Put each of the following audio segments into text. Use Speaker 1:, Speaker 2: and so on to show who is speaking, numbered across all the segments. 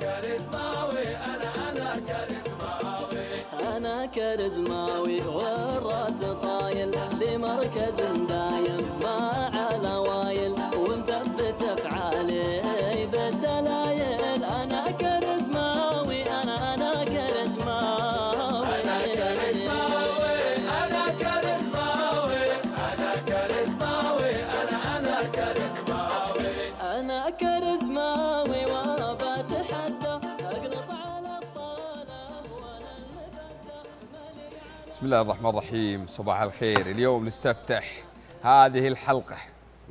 Speaker 1: كاريزماوي أنا أنا كاريزماوي.
Speaker 2: أنا كاريزماوي والرأس طايل لمركز دايم.
Speaker 3: بسم الله الرحمن الرحيم. صباح الخير. اليوم نستفتح هذه الحلقة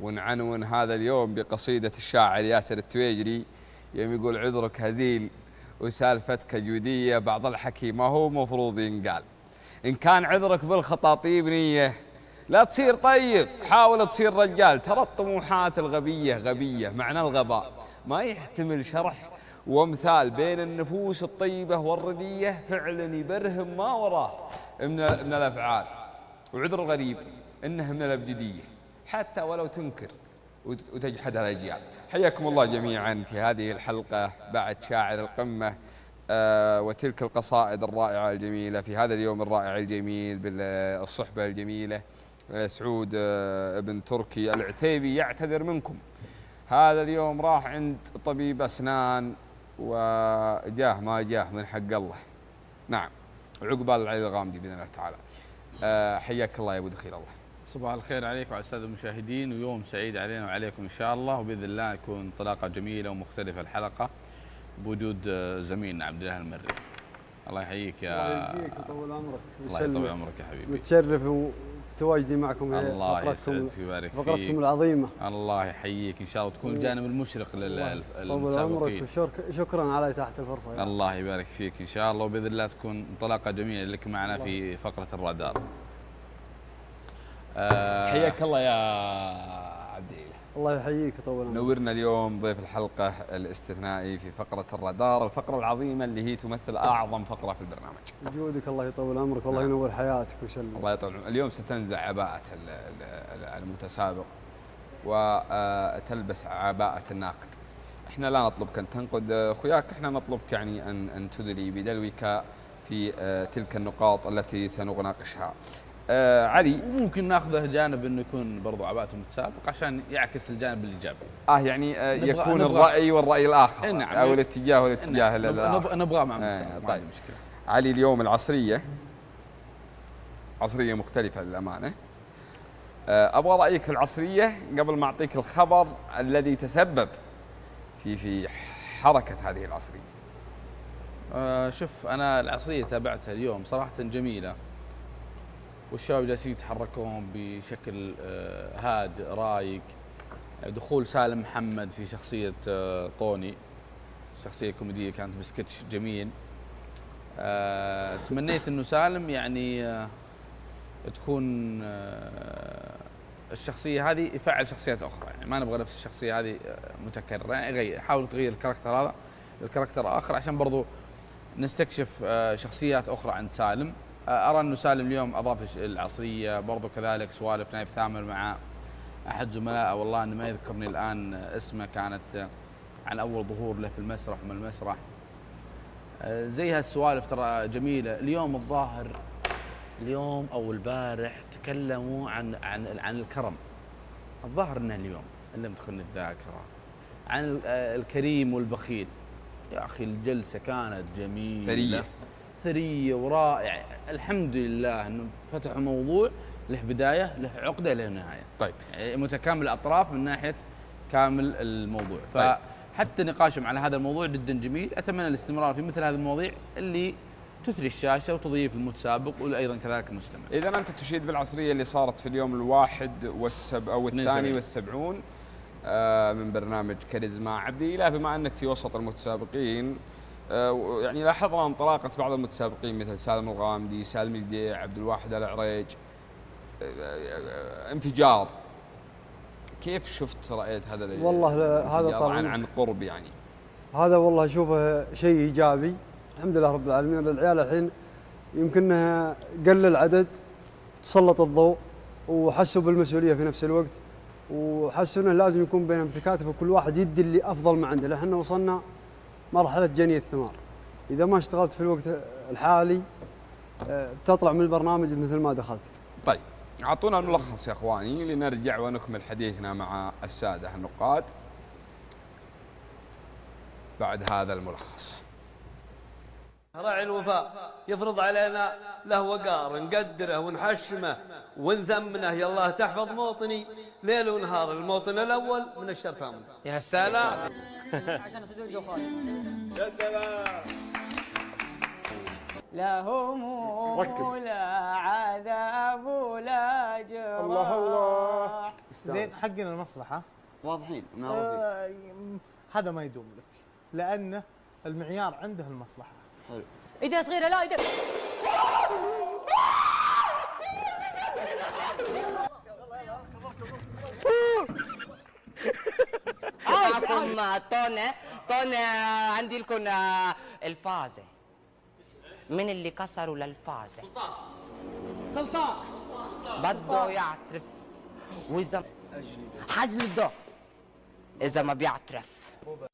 Speaker 3: ونعنون هذا اليوم بقصيدة الشاعر ياسر التويجري. يوم يقول عذرك هزيل وسالفتك جودية بعض الحكي ما هو مفروض ينقال. إن كان عذرك بالخطاطيب نية لا تصير طيب. حاول تصير رجال. ترى الطموحات الغبية غبية معنى الغباء. ما يحتمل شرح ومثال بين النفوس الطيبة والردية فعل يبرهم ما وراه. من, من الأفعال. وعذر الغريب إنه من الأبجدية. حتى ولو تنكر وت- وتجحدها الأجيال. حياكم الله جميعا في هذه الحلقة بعد شاعر القمة آه وتلك القصائد الرائعة الجميلة. في هذا اليوم الرائع الجميل بالصحبة الجميلة آه سعود آه ابن تركي العتيبي يعتذر منكم. هذا اليوم راح عند طبيب أسنان وجاه ما جاه من حق الله. نعم. عقبال علي الغامدي بإذن الله تعالى. آه حياك الله يا أبو دخيل الله.
Speaker 4: صباح الخير عليك وعلى السادة المشاهدين. ويوم سعيد علينا وعليكم إن شاء الله. وبإذن الله يكون انطلاقه جميلة ومختلفة الحلقة بوجود آه، زميلنا عبد الله المري. الله يحييك
Speaker 5: الله
Speaker 4: يا
Speaker 5: يبقيك ويطول عمرك
Speaker 4: الله يطول عمرك يا حبيبي.
Speaker 5: متشرف وتواجدي معكم
Speaker 4: الله
Speaker 5: فقرتكم
Speaker 4: يسعدك ويبارك فيك.
Speaker 5: فقرتكم العظيمة.
Speaker 4: الله يحييك إن شاء الله وتكون الجانب المشرق
Speaker 5: وشكرا شكرا على اتاحه الفرصة يا
Speaker 4: الله يبارك فيك إن شاء الله وبإذن الله تكون انطلاقة جميلة لك معنا
Speaker 5: الله.
Speaker 4: في فقرة الرادار. آه،
Speaker 3: حياك الله يا
Speaker 5: الله يحييك عمرك
Speaker 3: نورنا اليوم ضيف الحلقة الاستثنائي في فقرة الرادار الفقرة العظيمة اللي هي تمثل أعظم فقرة في البرنامج.
Speaker 5: وجودك الله يطول عمرك والله
Speaker 3: نعم.
Speaker 5: ينور حياتك ويسلمك.
Speaker 3: الله يطول عمرك. اليوم ستنزع عباءة ال- ال- المتسابق وتلبس عباءة الناقد. إحنا لا نطلبك أن تنقد أخوياك إحنا نطلبك يعني أن أن تدلي بدلوك في آه، تلك النقاط التي سنناقشها آه، علي.
Speaker 4: وممكن ناخذه جانب إنه يكون برضو عباءة المتسابق عشان يعكس الجانب الإيجابي.
Speaker 3: آه يعني آه،
Speaker 4: نبغى-
Speaker 3: يكون
Speaker 4: نبغى-
Speaker 3: الرأي والرأي الآخر
Speaker 4: إيه نعم.
Speaker 3: أو الاتجاه والاتجاه الآخر
Speaker 4: نبغى- نبغاه مع
Speaker 3: آه،
Speaker 4: المتسابق ما
Speaker 3: طيب.
Speaker 4: مشكلة.
Speaker 3: علي اليوم العصرية عصرية مختلفة للأمانة. آه، أبغى رأيك في العصرية قبل ما أعطيك الخبر الذي تسبب في في حركة هذه العصرية.
Speaker 4: آه شوف أنا العصرية تابعتها اليوم صراحة جميلة. والشباب جالسين يتحركون بشكل آه هادئ رايق. دخول سالم محمد في شخصية آه طوني. شخصية كوميدية كانت بسكتش جميل. آه تمنيت إنه سالم يعني تكون الشخصية هذه يفعل شخصيات أخرى. يعني ما نبغى نفس الشخصية هذه متكررة. يعني يغير حاول تغير ال character هذا ال character آخر عشان برضو نستكشف شخصيات أخرى عند سالم. أرى انه سالم اليوم اضاف العصرية برضو كذلك سوالف نايف ثامر مع أحد زملائه. والله انه ما يذكرني الآن آه، اسمه كانت آه، عن أول ظهور له في المسرح ومن المسرح. آه، زي هالسوالف ترى جميلة. اليوم الظاهر اليوم أو البارح تكلموا عن عن عن الكرم. الظاهر إنه اليوم إن لم تخن الذاكرة. عن آه، الكريم والبخيل. يا أخي الجلسة كانت جميلة.
Speaker 3: ثرية.
Speaker 4: ثريه ورائع. الحمد لله انه فتحوا موضوع له بداية له عقدة له نهاية.
Speaker 3: طيب.
Speaker 4: يعني متكامل الأطراف من ناحية كامل الموضوع.
Speaker 3: طيب.
Speaker 4: فحتى نقاشهم على هذا الموضوع جدا جميل. أتمنى الاستمرار في مثل هذه المواضيع اللي تثري الشاشة وتضيف المتسابق وأيضا كذلك المستمع.
Speaker 3: إذا أنت تشيد بالعصرية اللي صارت في اليوم الواحد والسب أو
Speaker 4: اثنين
Speaker 3: الثاني. والسبعون آه، من برنامج كاريزما عبد الإله بما أنك في وسط المتسابقين يعني لاحظنا انطلاقة بعض المتسابقين مثل سالم الغامدي، سالم الجديع، عبد الواحد العريج آه، آه، انفجار. كيف شفت رأيت هذا ال-
Speaker 5: والله هذا طبعاً.
Speaker 3: عن عن قرب يعني.
Speaker 5: هذا والله اشوفه شيء إيجابي. الحمد لله رب العالمين. العيال الحين يمكنها قل العدد تسلط الضوء وحسوا بالمسؤولية في نفس الوقت وحسوا إنه لازم يكون بينهم تكاتف وكل واحد يدي اللي أفضل ما عنده. لأن إحنا وصلنا مرحلة جني الثمار. إذا ما اشتغلت في الوقت الحالي آه، بتطلع من البرنامج مثل ما دخلت.
Speaker 3: طيب أعطونا الملخص يا إخواني لنرجع ونكمل حديثنا مع السادة النقاد. بعد هذا الملخص.
Speaker 1: راعي الوفاء يفرض علينا له وقار نقدره ونحشمه. ونثمنه يا الله تحفظ موطني. ليل ونهار. الموطن الأول من الشرفان
Speaker 6: يا سلام.
Speaker 7: لا هموم ولا عذاب ولا جراح.
Speaker 8: الله الله. زين حقنا المصلحة.
Speaker 6: واضحين.
Speaker 8: آه هذا ما يدوم لك. لأنه المعيار عنده المصلحة.
Speaker 7: ايديها صغيرة لا ايديها
Speaker 6: معكم طون طون عندي لكم الفازة. من اللي كسروا للفازة؟
Speaker 7: سلطان.
Speaker 6: بده يعترف. وإذا حزم الضوء إذا ما بيعترف.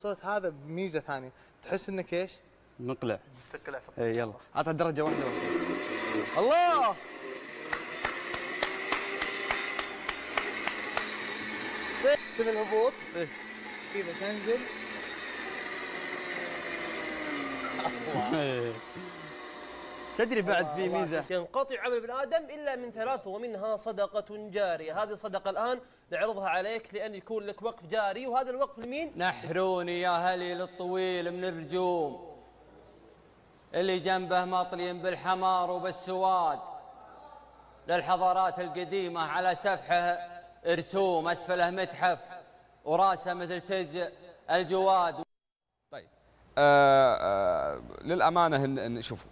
Speaker 8: صوت هذا بميزة ثانية. تحس إنك إيش؟
Speaker 9: نقلع
Speaker 8: تقلع.
Speaker 9: اي يلا. عطها درجة واحدة. الله!
Speaker 8: شوف الهبوط كذا تنزل
Speaker 9: تدري بعد في ميزة
Speaker 10: ينقطع عمل ابن آدم الا من ثلاث ومنها صدقه جاريه، هذه الصدقه الان نعرضها عليك لأن يكون لك وقف جاري وهذا الوقف لمين؟
Speaker 11: نحروني يا هليل الطويل من الرجوم. اللي جنبه مطلي بالحمار وبالسواد. للحضارات القديمة على سفحه رسوم أسفله متحف ورأسه مثل سج الجواد
Speaker 3: طيب آه آه للأمانة إن- إن شوفوا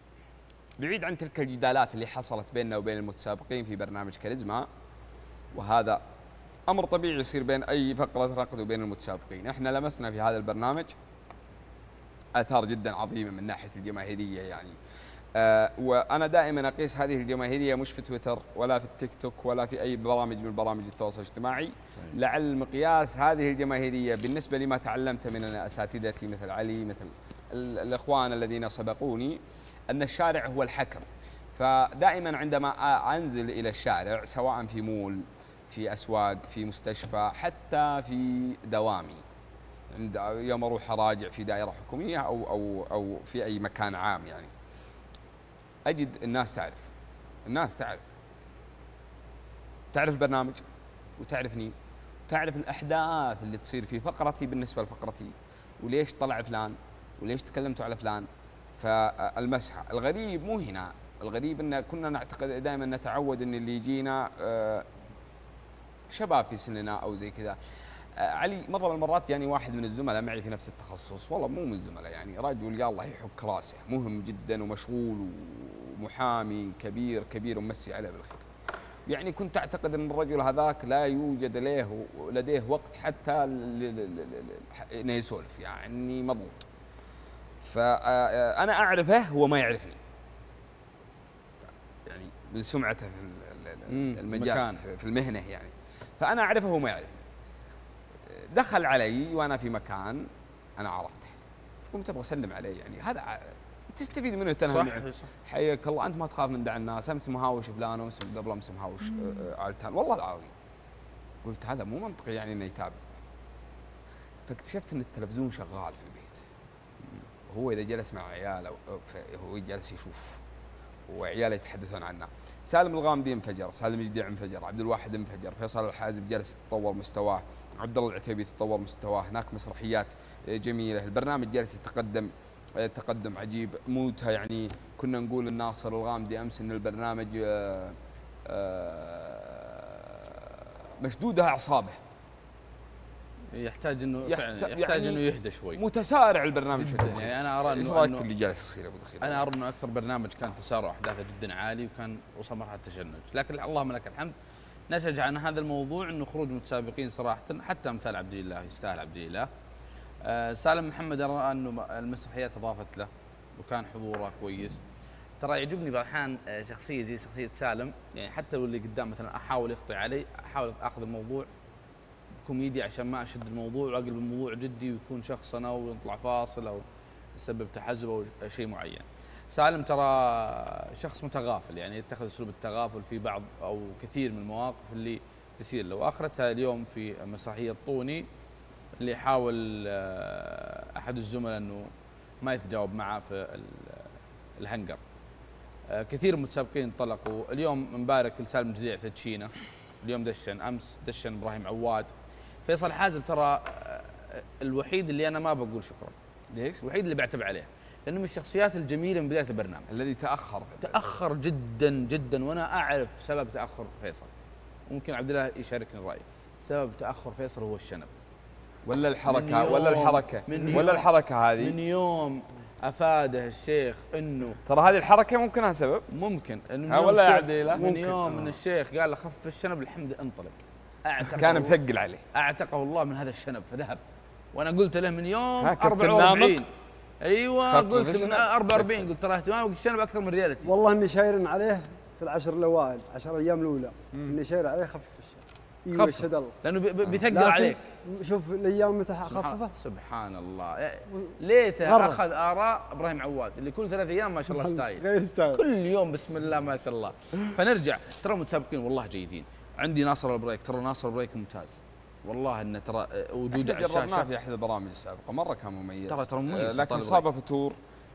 Speaker 3: بعيد عن تلك الجدالات اللي حصلت بيننا وبين المتسابقين في برنامج كاريزما وهذا أمر طبيعي يصير بين أي فقرة ركض وبين المتسابقين، إحنا لمسنا في هذا البرنامج أثار جدا عظيمه من ناحية الجماهيرية يعني. آه وأنا دائما أقيس هذه الجماهيرية مش في تويتر ولا في التيك توك ولا في أي برامج من برامج التواصل الاجتماعي. لعل مقياس هذه الجماهيرية بالنسبة لما تعلمت من أساتذتي مثل علي مثل ال- الإخوان الذين سبقوني أن الشارع هو الحكم. فدائما عندما أنزل إلى الشارع سواء في مول في أسواق في مستشفى حتى في دوامي عند يوم أروح أراجع في دائرة حكومية أو أو أو في أي مكان عام يعني. أجد الناس تعرف. الناس تعرف. تعرف البرنامج وتعرفني. تعرف الأحداث اللي تصير في فقرتي بالنسبة لفقرتي. وليش طلع فلان؟ وليش تكلمتوا على فلان؟ فالمسحه الغريب مو هنا. الغريب إن كنا نعتقد دائما نتعود إن اللي يجينا آه، شباب في سننا أو زي كذا. علي مرة من المرات يعني واحد من الزملاء معي في نفس التخصص. والله مو من الزملاء يعني رجل يا الله يحك راسه مهم جدا ومشغول ومحامي كبير كبير ومسي عليه بالخير يعني كنت أعتقد إن الرجل هذاك لا يوجد له لديه وقت حتى إنه يسولف يعني مضغوط. فانا أعرفه هو ما يعرفني. يعني من سمعته في المجال. في- في المهنة يعني. فأنا أعرفه هو ما يعرفني. دخل علي وأنا في مكان أنا عرفته. قمت أبغى أسلم عليه يعني. هذا تستفيد منه تنهى
Speaker 4: صح. صح.
Speaker 3: حياك الله أنت ما تخاف من دع الناس. أمس مهاوش فلان وامس قبل أمس مهاوش آه، آه، علتان والله العظيم. قلت هذا مو منطقي يعني إنه يتابع. فاكتشفت إن التلفزيون شغال في البيت. هو إذا جلس مع عياله هو جالس يشوف. وعياله يتحدثون عنه. سالم الغامدي انفجر سالم الجديع انفجر عبد الواحد انفجر فيصل الحازم جالس يتطور مستواه. عبد الله العتيبي يتطور مستواه. هناك مسرحيات جميلة. البرنامج جالس يتقدم آه، تقدم عجيب موتها يعني كنا نقول الناصر الغامدي أمس إن البرنامج آه، آه، مشدودة أعصابه.
Speaker 4: يحتاج إنه
Speaker 3: يحت-
Speaker 4: فعلا يحتاج
Speaker 3: يعني
Speaker 4: إنه يهدى شوي.
Speaker 3: متسارع البرنامج
Speaker 4: جدا.
Speaker 3: شوي.
Speaker 4: يعني أنا أرى
Speaker 3: إيش
Speaker 4: انه
Speaker 3: رأيك
Speaker 4: إنه-
Speaker 3: في اللي جالس يصير أبو دخيل؟
Speaker 4: أنا أرى إنه أكثر برنامج كان تسارع أحداثه جدا عالي وكان وصل مرحله تشنج لكن اللهم لك الحمد نتج عن هذا الموضوع إنه خروج متسابقين صراحة. حتى أمثال عبد الله يستاهل عبد الله. آه سالم محمد ارى أنه المسرحيات أضافت له وكان حضوره كويس. ترى يعجبني بعض الاحيان آه، شخصية زي شخصية سالم. يعني حتى لو اللي قدام مثلا أحاول يخطئ علي أحاول أخذ الموضوع كوميديا عشان ما أشد الموضوع وأقلب الموضوع جدي ويكون شخصنه ويطلع فاصل أو يسبب تحزب أو شيء معين. سالم ترى شخص متغافل يعني يتخذ أسلوب التغافل في بعض أو كثير من المواقف اللي تسير له. وآخرتها اليوم في مسرحية طوني اللي حاول آه، أحد الزملاء إنه ما يتجاوب معه في ال- الهنجر. آه، كثير من المتسابقين انطلقوا. اليوم مبارك لسالم جديع تدشينه. اليوم دشن أمس دشن إبراهيم عواد. فيصل حازم ترى آه، الوحيد اللي أنا ما بقول شكرا.
Speaker 3: ليش؟
Speaker 4: الوحيد اللي بعتب عليه. لأنه من الشخصيات الجميلة من بداية البرنامج.
Speaker 3: الذي تأخر
Speaker 4: تأخر جدا جدا وأنا أعرف سبب تأخر فيصل. ممكن عبد الله يشاركني الرأي. سبب تأخر فيصل هو الشنب.
Speaker 3: ولا الحركة ولا الحركة
Speaker 4: من
Speaker 3: ولا الحركة هذه.
Speaker 4: من يوم أفاده الشيخ إنه
Speaker 3: ترى هذه الحركة ممكن لها سبب؟
Speaker 4: ممكن. يوم
Speaker 3: ولا يا عبد الإله؟
Speaker 4: من. يوم
Speaker 3: آه.
Speaker 4: ان الشيخ قال له خفف الشنب الحمد انطلق. أعتقه
Speaker 3: كان مثقل عليه.
Speaker 4: أعتقه الله من هذا الشنب فذهب. وأنا قلت له من يوم
Speaker 3: ها، كابتن
Speaker 4: 44
Speaker 3: نامق. أيوه
Speaker 4: قلت من
Speaker 3: الشنب.
Speaker 4: 44 قلت ترى اهتمامك بالشنب أكثر من ريالتي
Speaker 5: والله إني شاير عليه في العشر الأوائل عشر أيام الأولى. إني شاير عليه خفف
Speaker 4: أيوه.
Speaker 5: يشهد الله.
Speaker 4: لأنه بي- بي- بيثقل
Speaker 5: لكن
Speaker 4: عليك.
Speaker 5: شوف الأيام متى خففه
Speaker 4: سبحان الله. إيه، ليته. أخذ آراء إبراهيم عواد اللي كل ثلاث أيام ما شاء الله style.
Speaker 5: غير style.
Speaker 4: كل يوم بسم الله ما شاء الله. فنرجع ترى المتسابقين والله جيدين. عندي ناصر البريك ترى ناصر البريك ممتاز. والله انه ترى آه،
Speaker 3: إحنا
Speaker 4: على
Speaker 3: جربناه
Speaker 4: الشاشه
Speaker 3: في أحد البرامج السابقة مرة كان مميز.
Speaker 4: ترى- ترى مميز
Speaker 3: آه، لكن
Speaker 4: طالب
Speaker 3: صاب فتور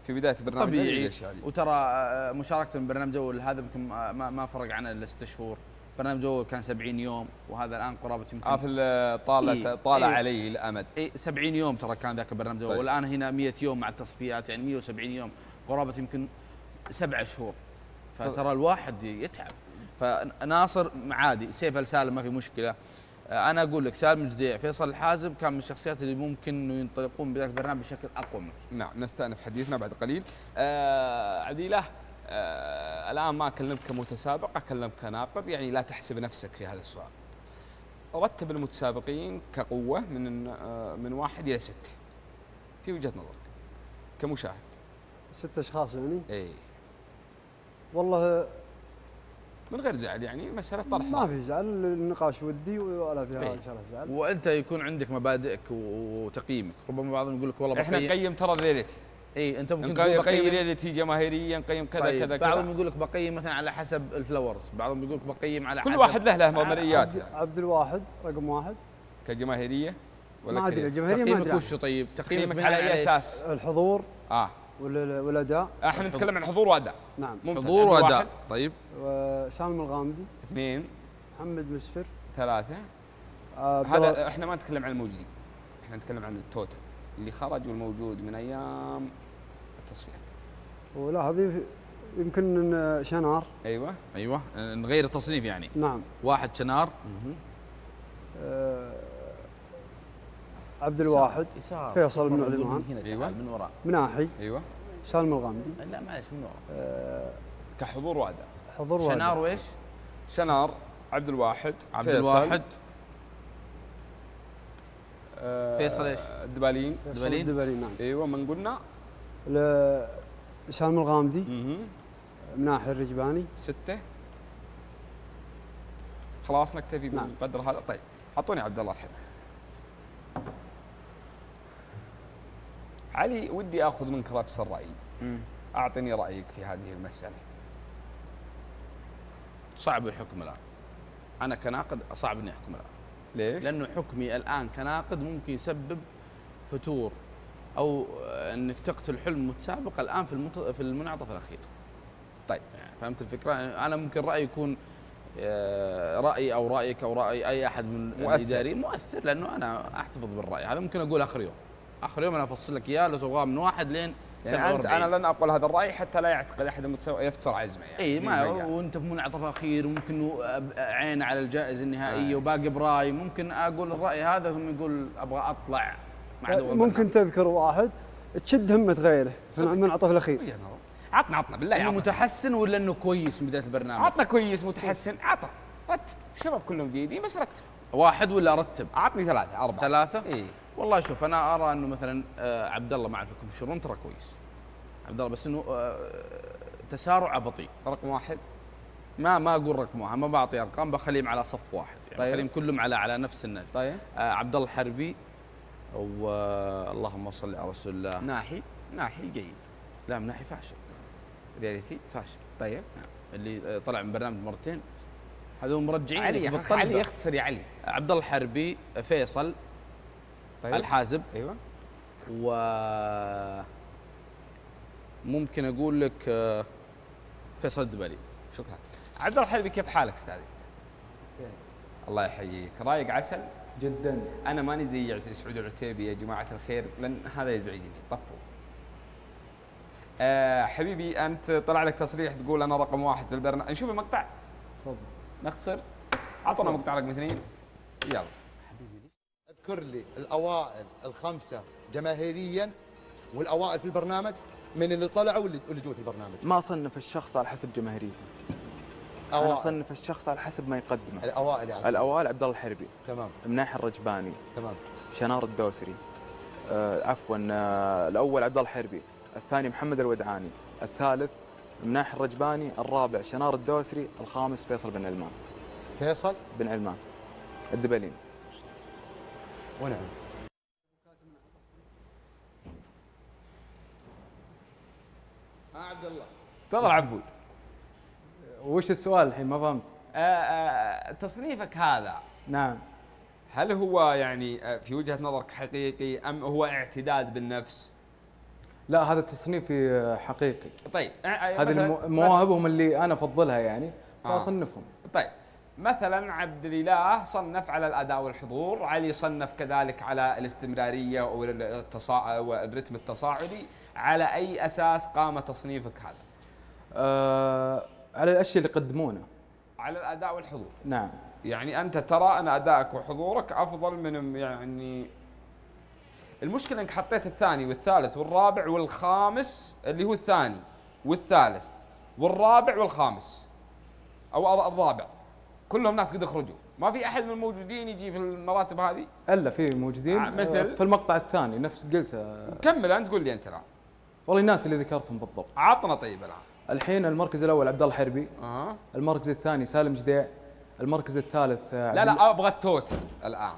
Speaker 3: في بداية البرنامج هذه
Speaker 4: طبيعي
Speaker 3: دي.
Speaker 4: وترى آه، مشاركته من برنامج جول هذا يمكن ما, ما- فرق عنه الا ست شهور. برنامج جول كان 70 يوم وهذا الآن قرابة يمكن
Speaker 3: آه في ال- طالت
Speaker 4: إيه،
Speaker 3: طال
Speaker 4: إيه.
Speaker 3: عليه الأمد.
Speaker 4: اي 70 يوم ترى كان ذاك البرنامج
Speaker 3: طيب.
Speaker 4: طيب. والان هنا 100 يوم مع التصفيات يعني 170 يوم. قرابة يمكن سبع شهور. فترى الواحد يتعب. فناصر عادي سيف السالم ما في مشكلة. أنا أقول لك سالم الجديع فيصل الحازم كان من الشخصيات اللي ممكن إنه ينطلقون بذاك البرنامج بشكل أقوى منك.
Speaker 3: نعم نستأنف حديثنا بعد قليل. آه عديلة آه الآن ما أكلمك كمتسابق أكلمك كناقد يعني لا تحسب نفسك في هذا السؤال. رتب المتسابقين كقوة من آه من واحد إلى ستة في وجهة نظرك كمشاهد.
Speaker 5: ست أشخاص يعني؟
Speaker 3: إيه.
Speaker 5: والله
Speaker 3: من غير زعل يعني مسألة طرح
Speaker 5: ما في زعل النقاش ودي ولا فيها. ان شاء الله زعل.
Speaker 4: وأنت يكون عندك مبادئك وتقييمك. ربما بعضهم يقول لك والله
Speaker 3: إحنا
Speaker 4: بقيم
Speaker 3: نقيم ترى ريالتي
Speaker 4: اي أنت ممكن
Speaker 3: نقيم
Speaker 4: تقول
Speaker 3: نقيم
Speaker 4: بقيم
Speaker 3: ريالتي جماهيريا نقيم كذا
Speaker 4: طيب
Speaker 3: كذا
Speaker 4: بعضهم يقول لك بقيم مثلا على حسب الفلاورز بعضهم يقول لك بقيم على
Speaker 3: كل
Speaker 4: حسب
Speaker 3: واحد له له مرئيات
Speaker 5: عبد,
Speaker 3: يعني.
Speaker 5: عبد الواحد رقم واحد.
Speaker 3: كجماهيرية ولا
Speaker 5: ما
Speaker 3: أدري؟
Speaker 5: الجماهيرية ما
Speaker 4: تقييمك
Speaker 5: أدري.
Speaker 4: وش طيب؟ تقييمك
Speaker 3: تقييمك على أي
Speaker 4: إيش؟
Speaker 3: أساس؟
Speaker 5: الحضور. آه. والاداء
Speaker 3: إحنا نتكلم عن حضور وأداء.
Speaker 5: نعم.
Speaker 3: ممتاز.
Speaker 4: حضور
Speaker 3: وأداء.
Speaker 4: طيب.
Speaker 5: وسالم الغامدي.
Speaker 3: اثنين.
Speaker 5: محمد مسفر.
Speaker 3: ثلاثة.
Speaker 5: آه،
Speaker 3: هذا إحنا ما نتكلم عن الموجودين. إحنا نتكلم عن التوتال. اللي خرج والموجود من أيام التصفيات.
Speaker 5: ولا هذه يمكن شنار.
Speaker 3: أيوه.
Speaker 4: أيوه. نغير التصنيف يعني.
Speaker 5: نعم.
Speaker 4: واحد شنار.
Speaker 5: آه، عبد الواحد
Speaker 4: يسار.
Speaker 5: فيصل بن علمان
Speaker 4: من هنا
Speaker 3: أيوة.
Speaker 4: تعال من وراء.
Speaker 5: مناحي
Speaker 3: أيوه.
Speaker 5: سالم الغامدي.
Speaker 4: لا معلش من وراء.
Speaker 5: آه،
Speaker 3: كحضور واداء
Speaker 5: حضور
Speaker 4: شنار
Speaker 5: واداء.
Speaker 4: وإيش؟
Speaker 3: شنار عبد الواحد
Speaker 4: عبد
Speaker 3: فيصل،
Speaker 4: الواحد.
Speaker 3: آه،
Speaker 4: فيصل إيش؟
Speaker 3: الدبالين.
Speaker 5: فيصل
Speaker 4: دبلين؟
Speaker 5: الدبلين نعم.
Speaker 3: أيوه من قلنا؟
Speaker 5: سالم الغامدي. مناحي الرجباني.
Speaker 3: ستة. خلاص نكتفي
Speaker 5: نعم.
Speaker 3: بالقدر هذا. طيب أعطوني عبد الله الحين. علي ودي آخذ منك رأس الرأي.
Speaker 4: مم.
Speaker 3: أعطني رأيك في هذه المسألة.
Speaker 4: صعب الحكم الآن. أنا كناقد صعب اني احكم الآن.
Speaker 3: ليش؟
Speaker 4: لأنه حكمي الآن كناقد ممكن يسبب فتور أو آه، إنك تقتل حلم متسابق الآن في المنط... في المنعطف الأخير.
Speaker 3: طيب.
Speaker 4: يعني فهمت الفكرة؟ أنا ممكن رأيي يكون آه، رايي أو رأيك أو رأي أي أحد من
Speaker 3: مؤثر.
Speaker 4: الإداريين مؤثر لأنه أنا أحتفظ بالرأي. هذا ممكن أقول آخر يوم. آخر يوم أنا أفصل لك إياه لو تبغاه من واحد لين
Speaker 3: يعني انت
Speaker 4: 47
Speaker 3: أنا لن اقبل هذا الرأي حتى لا يعتقد أحد المتسابق يفتر عزمه يعني.
Speaker 4: إي ما. وأنت في منعطف أخير وممكن عين على الجائزة النهائية
Speaker 3: آه.
Speaker 4: وباقي براي ممكن أقول الرأي هذا ثم يقول أبغى أطلع مع
Speaker 5: ممكن تذكر واحد تشد همة غيره في المنعطف
Speaker 3: نظر. عطنا عطنا بالله إنه
Speaker 4: متحسن ولا إنه كويس من بداية البرنامج؟
Speaker 3: عطنا كويس متحسن. عطنا. رتب. الشباب كلهم جيدين بس رتب.
Speaker 4: واحد ولا ارتب
Speaker 3: عطني ثلاثة أربعة.
Speaker 4: ثلاثة؟
Speaker 3: إي.
Speaker 4: والله شوف أنا أرى أنه مثلا آه، عبد الله مع الفكر الشرون ترى كويس. عبد الله بس إنه آه، تسارعه بطيء.
Speaker 3: رقم واحد؟
Speaker 4: ما ما أقول رقم واحد ما بعطي أرقام بخليهم على صف واحد. يعني
Speaker 3: طيب.
Speaker 4: بخليهم كلهم على على نفس النهج
Speaker 3: طيب.
Speaker 4: آه عبد الله الحربي واللهم صل على رسول الله.
Speaker 3: ناحي ناحي جيد.
Speaker 4: لا من ناحية فاشل.
Speaker 3: رياليتي
Speaker 4: فاشل.
Speaker 3: طيب.
Speaker 4: نعم. اللي آه، طلع من برنامج مرتين. هذول مرجعين
Speaker 3: علي. علي يختصر يا علي.
Speaker 4: عبد الله الحربي فيصل
Speaker 3: طيب.
Speaker 4: الحازب
Speaker 3: أيوه.
Speaker 4: و ممكن أقول لك آه، فيصل الدبلي.
Speaker 3: شكرا. عبد الله الحلبي كيف حالك أستاذي؟ الله يحييك. رايق عسل؟
Speaker 12: جدا.
Speaker 3: أنا ماني زي سعود العتيبي يا جماعة الخير لأن هذا يزعجني. طفوا آه حبيبي أنت طلع لك تصريح تقول أنا رقم واحد في البرنامج. نشوف المقطع.
Speaker 12: تفضل.
Speaker 3: نختصر. أعطونا مقطع رقم اثنين. يلا.
Speaker 13: اذكر لي الأوائل الخمسة جماهيريا والأوائل في البرنامج؟ من اللي طلعوا واللي جوه البرنامج.
Speaker 14: ما صنف الشخص على حسب جماهيريته. أنا
Speaker 13: أوائل.
Speaker 14: صنف الشخص على حسب ما يقدمه.
Speaker 13: الأوائل يعني.
Speaker 14: الأوائل عبد الله الحربي.
Speaker 13: تمام.
Speaker 14: مناح الرجباني.
Speaker 13: تمام.
Speaker 14: شنار الدوسري. آه عفوا آه الأول عبد الله الحربي الثاني محمد الودعاني الثالث مناح الرجباني الرابع شنار الدوسري الخامس فيصل بن علمان.
Speaker 13: فيصل؟
Speaker 14: بن علمان. الدبلين
Speaker 13: ونعم.
Speaker 3: ها عبد الله تفضل عبود.
Speaker 12: وش السؤال الحين؟ ما فهمت.
Speaker 3: آه آه تصنيفك هذا
Speaker 12: نعم.
Speaker 3: هل هو يعني آه، في وجهة نظرك حقيقي أم هو اعتداد بالنفس؟
Speaker 12: لا هذا تصنيفي حقيقي.
Speaker 3: طيب آه، آه،
Speaker 12: هذه مواهبهم اللي أنا أفضلها يعني
Speaker 3: آه.
Speaker 12: فأصنفهم.
Speaker 3: طيب مثلا عبد الإله صنف على الأداء والحضور، علي صنف كذلك على الاستمرارية. والرتم التصاعدي، على أي أساس قام تصنيفك هذا؟
Speaker 12: آه على الأشياء اللي يقدمونه
Speaker 3: على الأداء والحضور.
Speaker 12: نعم
Speaker 3: يعني أنت ترى أن أدائك وحضورك أفضل من يعني المشكلة إنك حطيت الثاني والثالث والرابع والخامس اللي هو الثاني والثالث والرابع والخامس أو الرابع كلهم ناس قد يخرجوا. ما في أحد من الموجودين يجي في المراتب هذه؟
Speaker 12: إلا في موجودين.
Speaker 3: آه، مثل؟
Speaker 12: آه، في المقطع الثاني نفس قلته
Speaker 3: كمل أنت قول لي أنت الآن.
Speaker 12: والله الناس اللي ذكرتهم بالضبط.
Speaker 3: عطنا طيب الآن.
Speaker 12: الحين المركز الأول عبد الله الحربي
Speaker 3: أه.
Speaker 12: المركز الثاني سالم جديع. المركز الثالث آه،
Speaker 3: لا لا أبغى التوتل الآن.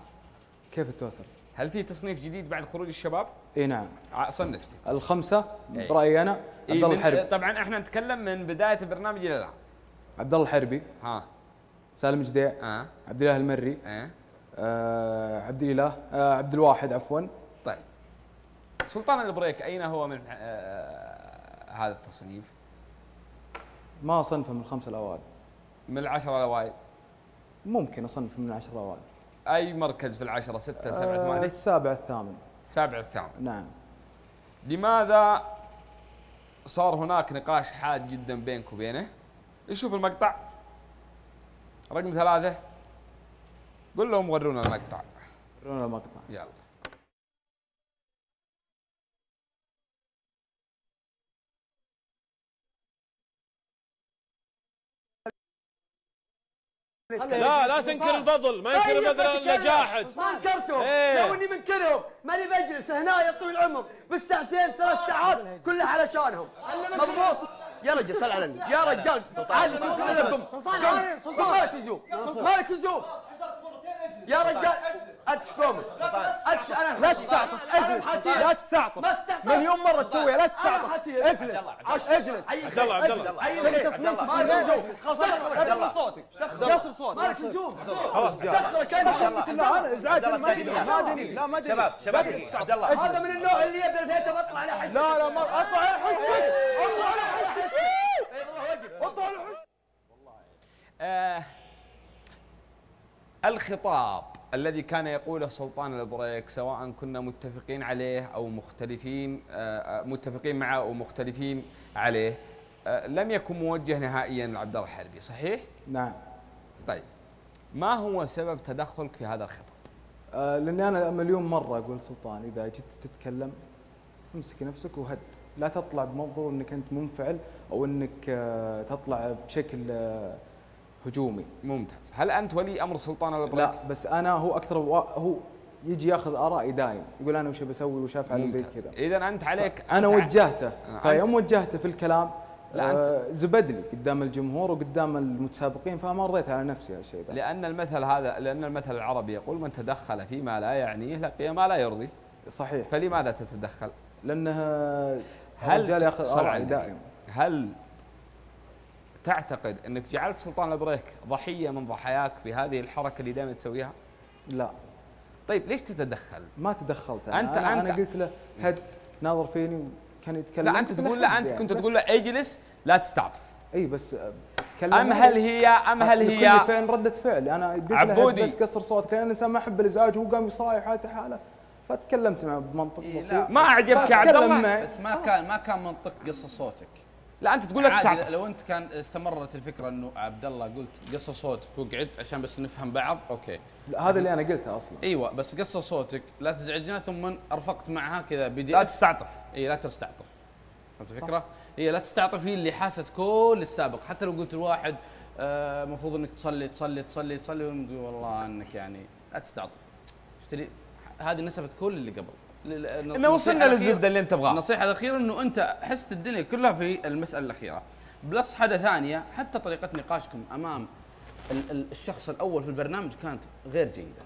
Speaker 12: كيف التوتل؟
Speaker 3: هل في تصنيف جديد بعد خروج الشباب؟
Speaker 12: إي نعم.
Speaker 3: ع- صنف
Speaker 12: الخمسة
Speaker 3: إيه.
Speaker 12: برأيي أنا عبد
Speaker 3: إيه
Speaker 12: الله
Speaker 3: من
Speaker 12: الحربي
Speaker 3: طبعا إحنا نتكلم من بداية البرنامج إلى الآن.
Speaker 12: عبد الله الحربي
Speaker 3: ها.
Speaker 12: سالم جديع
Speaker 3: آه.
Speaker 12: عبد الاله المري
Speaker 3: إيه
Speaker 12: آه عبد الاله آه عبد الواحد عفوا.
Speaker 3: طيب. سلطان البريك أين هو من آه هذا التصنيف؟
Speaker 12: ما أصنفه من الخمسة الأوائل.
Speaker 3: من العشرة الأوائل.
Speaker 12: ممكن أصنفه من العشرة الأوائل.
Speaker 3: أي مركز في العشرة؟ ستة سبعة
Speaker 12: آه
Speaker 3: ثمانية؟
Speaker 12: السابع الثامن.
Speaker 3: السابع الثامن.
Speaker 12: نعم.
Speaker 3: لماذا صار هناك نقاش حاد جدا بينك وبينه؟ نشوف المقطع. رقم ثلاثة. قول لهم ورونا المقطع.
Speaker 12: ورونا المقطع.
Speaker 3: يلا.
Speaker 15: لا لا تنكر الفضل ما ينكر الفضل الا جاحد.
Speaker 7: ما انكرتهم
Speaker 15: إيه.
Speaker 7: لو إني منكرهم ماني بجلس هنا يا طويل العمر بالساعتين ثلاث ساعات كلها علشانهم مضبوط. يا رجل صل على النبي. يا رجال عادي من كلكم
Speaker 15: سلطان، سلطان.
Speaker 7: مالك لزوم مالك لزوم يا رجال اتشكومك اتش أنا لا تستعطف أجلس. لا تستعطف مليون مرة تسويها لا تستعطف أجلس. أجلس.
Speaker 15: عبد الله، عبد الله.
Speaker 7: مالك لزوم دخل صوتك. دخل صوتك. مالك لزوم
Speaker 15: خلاص
Speaker 7: دخلك انت
Speaker 15: هذا ازعاج ادري
Speaker 7: لا ما أدري.
Speaker 15: شباب شباب. عبد الله.
Speaker 7: هذا من النوع اللي يبي الفيتة بطلع على حسي لا لا ما أطلع. على حسي اطلع على حسي اطلع على حسي
Speaker 3: آه الخطاب الذي كان يقوله سلطان البريك سواء كنا متفقين عليه أو مختلفين آه آه، متفقين معه أو مختلفين عليه آه لم يكن موجه نهائيا لعبد الله الحربي صحيح؟
Speaker 12: نعم
Speaker 3: طيب ما هو سبب تدخلك في هذا الخطاب؟
Speaker 12: آه لأني أنا مليون مرة أقول سلطان إذا جيت تتكلم امسك نفسك وهد لا تطلع بموضوع إنك أنت منفعل أو إنك آه تطلع بشكل آه هجومي.
Speaker 3: ممتاز. هل أنت ولي أمر سلطان البريك؟
Speaker 12: لا بس أنا هو أكثر هو يجي ياخذ آرائي دايم. يقول أنا وش بسوي وش أفعل وزي
Speaker 3: ممتاز.
Speaker 12: كذا.
Speaker 3: اذا أنت عليك
Speaker 12: أنا
Speaker 3: أنت-
Speaker 12: وجهته.
Speaker 3: آه،
Speaker 12: فيوم وجهته في الكلام
Speaker 3: لا،
Speaker 12: آه زبد لي قدام الجمهور وقدام المتسابقين فما رضيت على نفسي هالشيء ذا
Speaker 3: لأن المثل هذا لأن المثل العربي يقول من تدخل فيما لا يعنيه لقي ما لا يرضي
Speaker 12: صحيح.
Speaker 3: فلماذا تتدخل؟
Speaker 12: لأنه
Speaker 3: هل
Speaker 12: ياخذ
Speaker 3: آرائي.
Speaker 12: دائما
Speaker 3: هل تعتقد إنك جعلت سلطان البريك ضحية من ضحاياك بهذه الحركة اللي دائما تسويها؟
Speaker 12: لا
Speaker 3: طيب ليش تتدخل؟
Speaker 12: ما تدخلت أنا.
Speaker 3: أنت-
Speaker 12: أنا,
Speaker 3: أنت-
Speaker 12: أنا قلت له هد ناظر فيني وكان يتكلم
Speaker 3: لا
Speaker 12: أنت له
Speaker 3: تقول
Speaker 12: حد
Speaker 3: أنت
Speaker 12: يعني،
Speaker 3: كنت
Speaker 12: بس-
Speaker 3: تقول له اجلس لا تستعطف
Speaker 12: إي بس آه، تكلم
Speaker 3: أم
Speaker 12: معي.
Speaker 3: هل هي أم هل هي
Speaker 12: فعل ردة فعل أنا قلت له
Speaker 3: عبودي.
Speaker 12: بس قصر صوتك لأن الانسان ما يحب الإزعاج وهو قام يصايح حالته حاله فتكلمت معه بمنطق بسيط
Speaker 3: ما أعجبك يا عبد الله؟
Speaker 4: بس ما كان ما كان منطق قص صوتك
Speaker 3: لا أنت تقول لا
Speaker 4: عادي لو أنت كان استمرت الفكرة إنه عبد الله قلت قص صوتك واقعد عشان بس نفهم بعض
Speaker 12: okay. هذا اللي أنا قلته أصلا.
Speaker 4: أيوه بس قص صوتك لا تزعجنا ثم أرفقت معها كذا بدي
Speaker 3: لا تستعطف.
Speaker 4: إي لا تستعطف. فهمت الفكرة؟ هي لا تستعطف هي اللي حاست كل السابق. حتى لو قلت الواحد المفروض إنك تصلي تصلي تصلي تصلي والله إنك يعني لا تستعطف. شفت لي؟ هذه نسبت كل اللي قبل.
Speaker 3: إنه وصلنا للزبدة اللي أنت تبغاها.
Speaker 4: النصيحه الأخيرة إنه أنت حست الدنيا كلها في المسألة الأخيرة. بلس حاجة ثانية حتى طريقة نقاشكم أمام ال- ال- الشخص الأول في البرنامج كانت غير جيدة.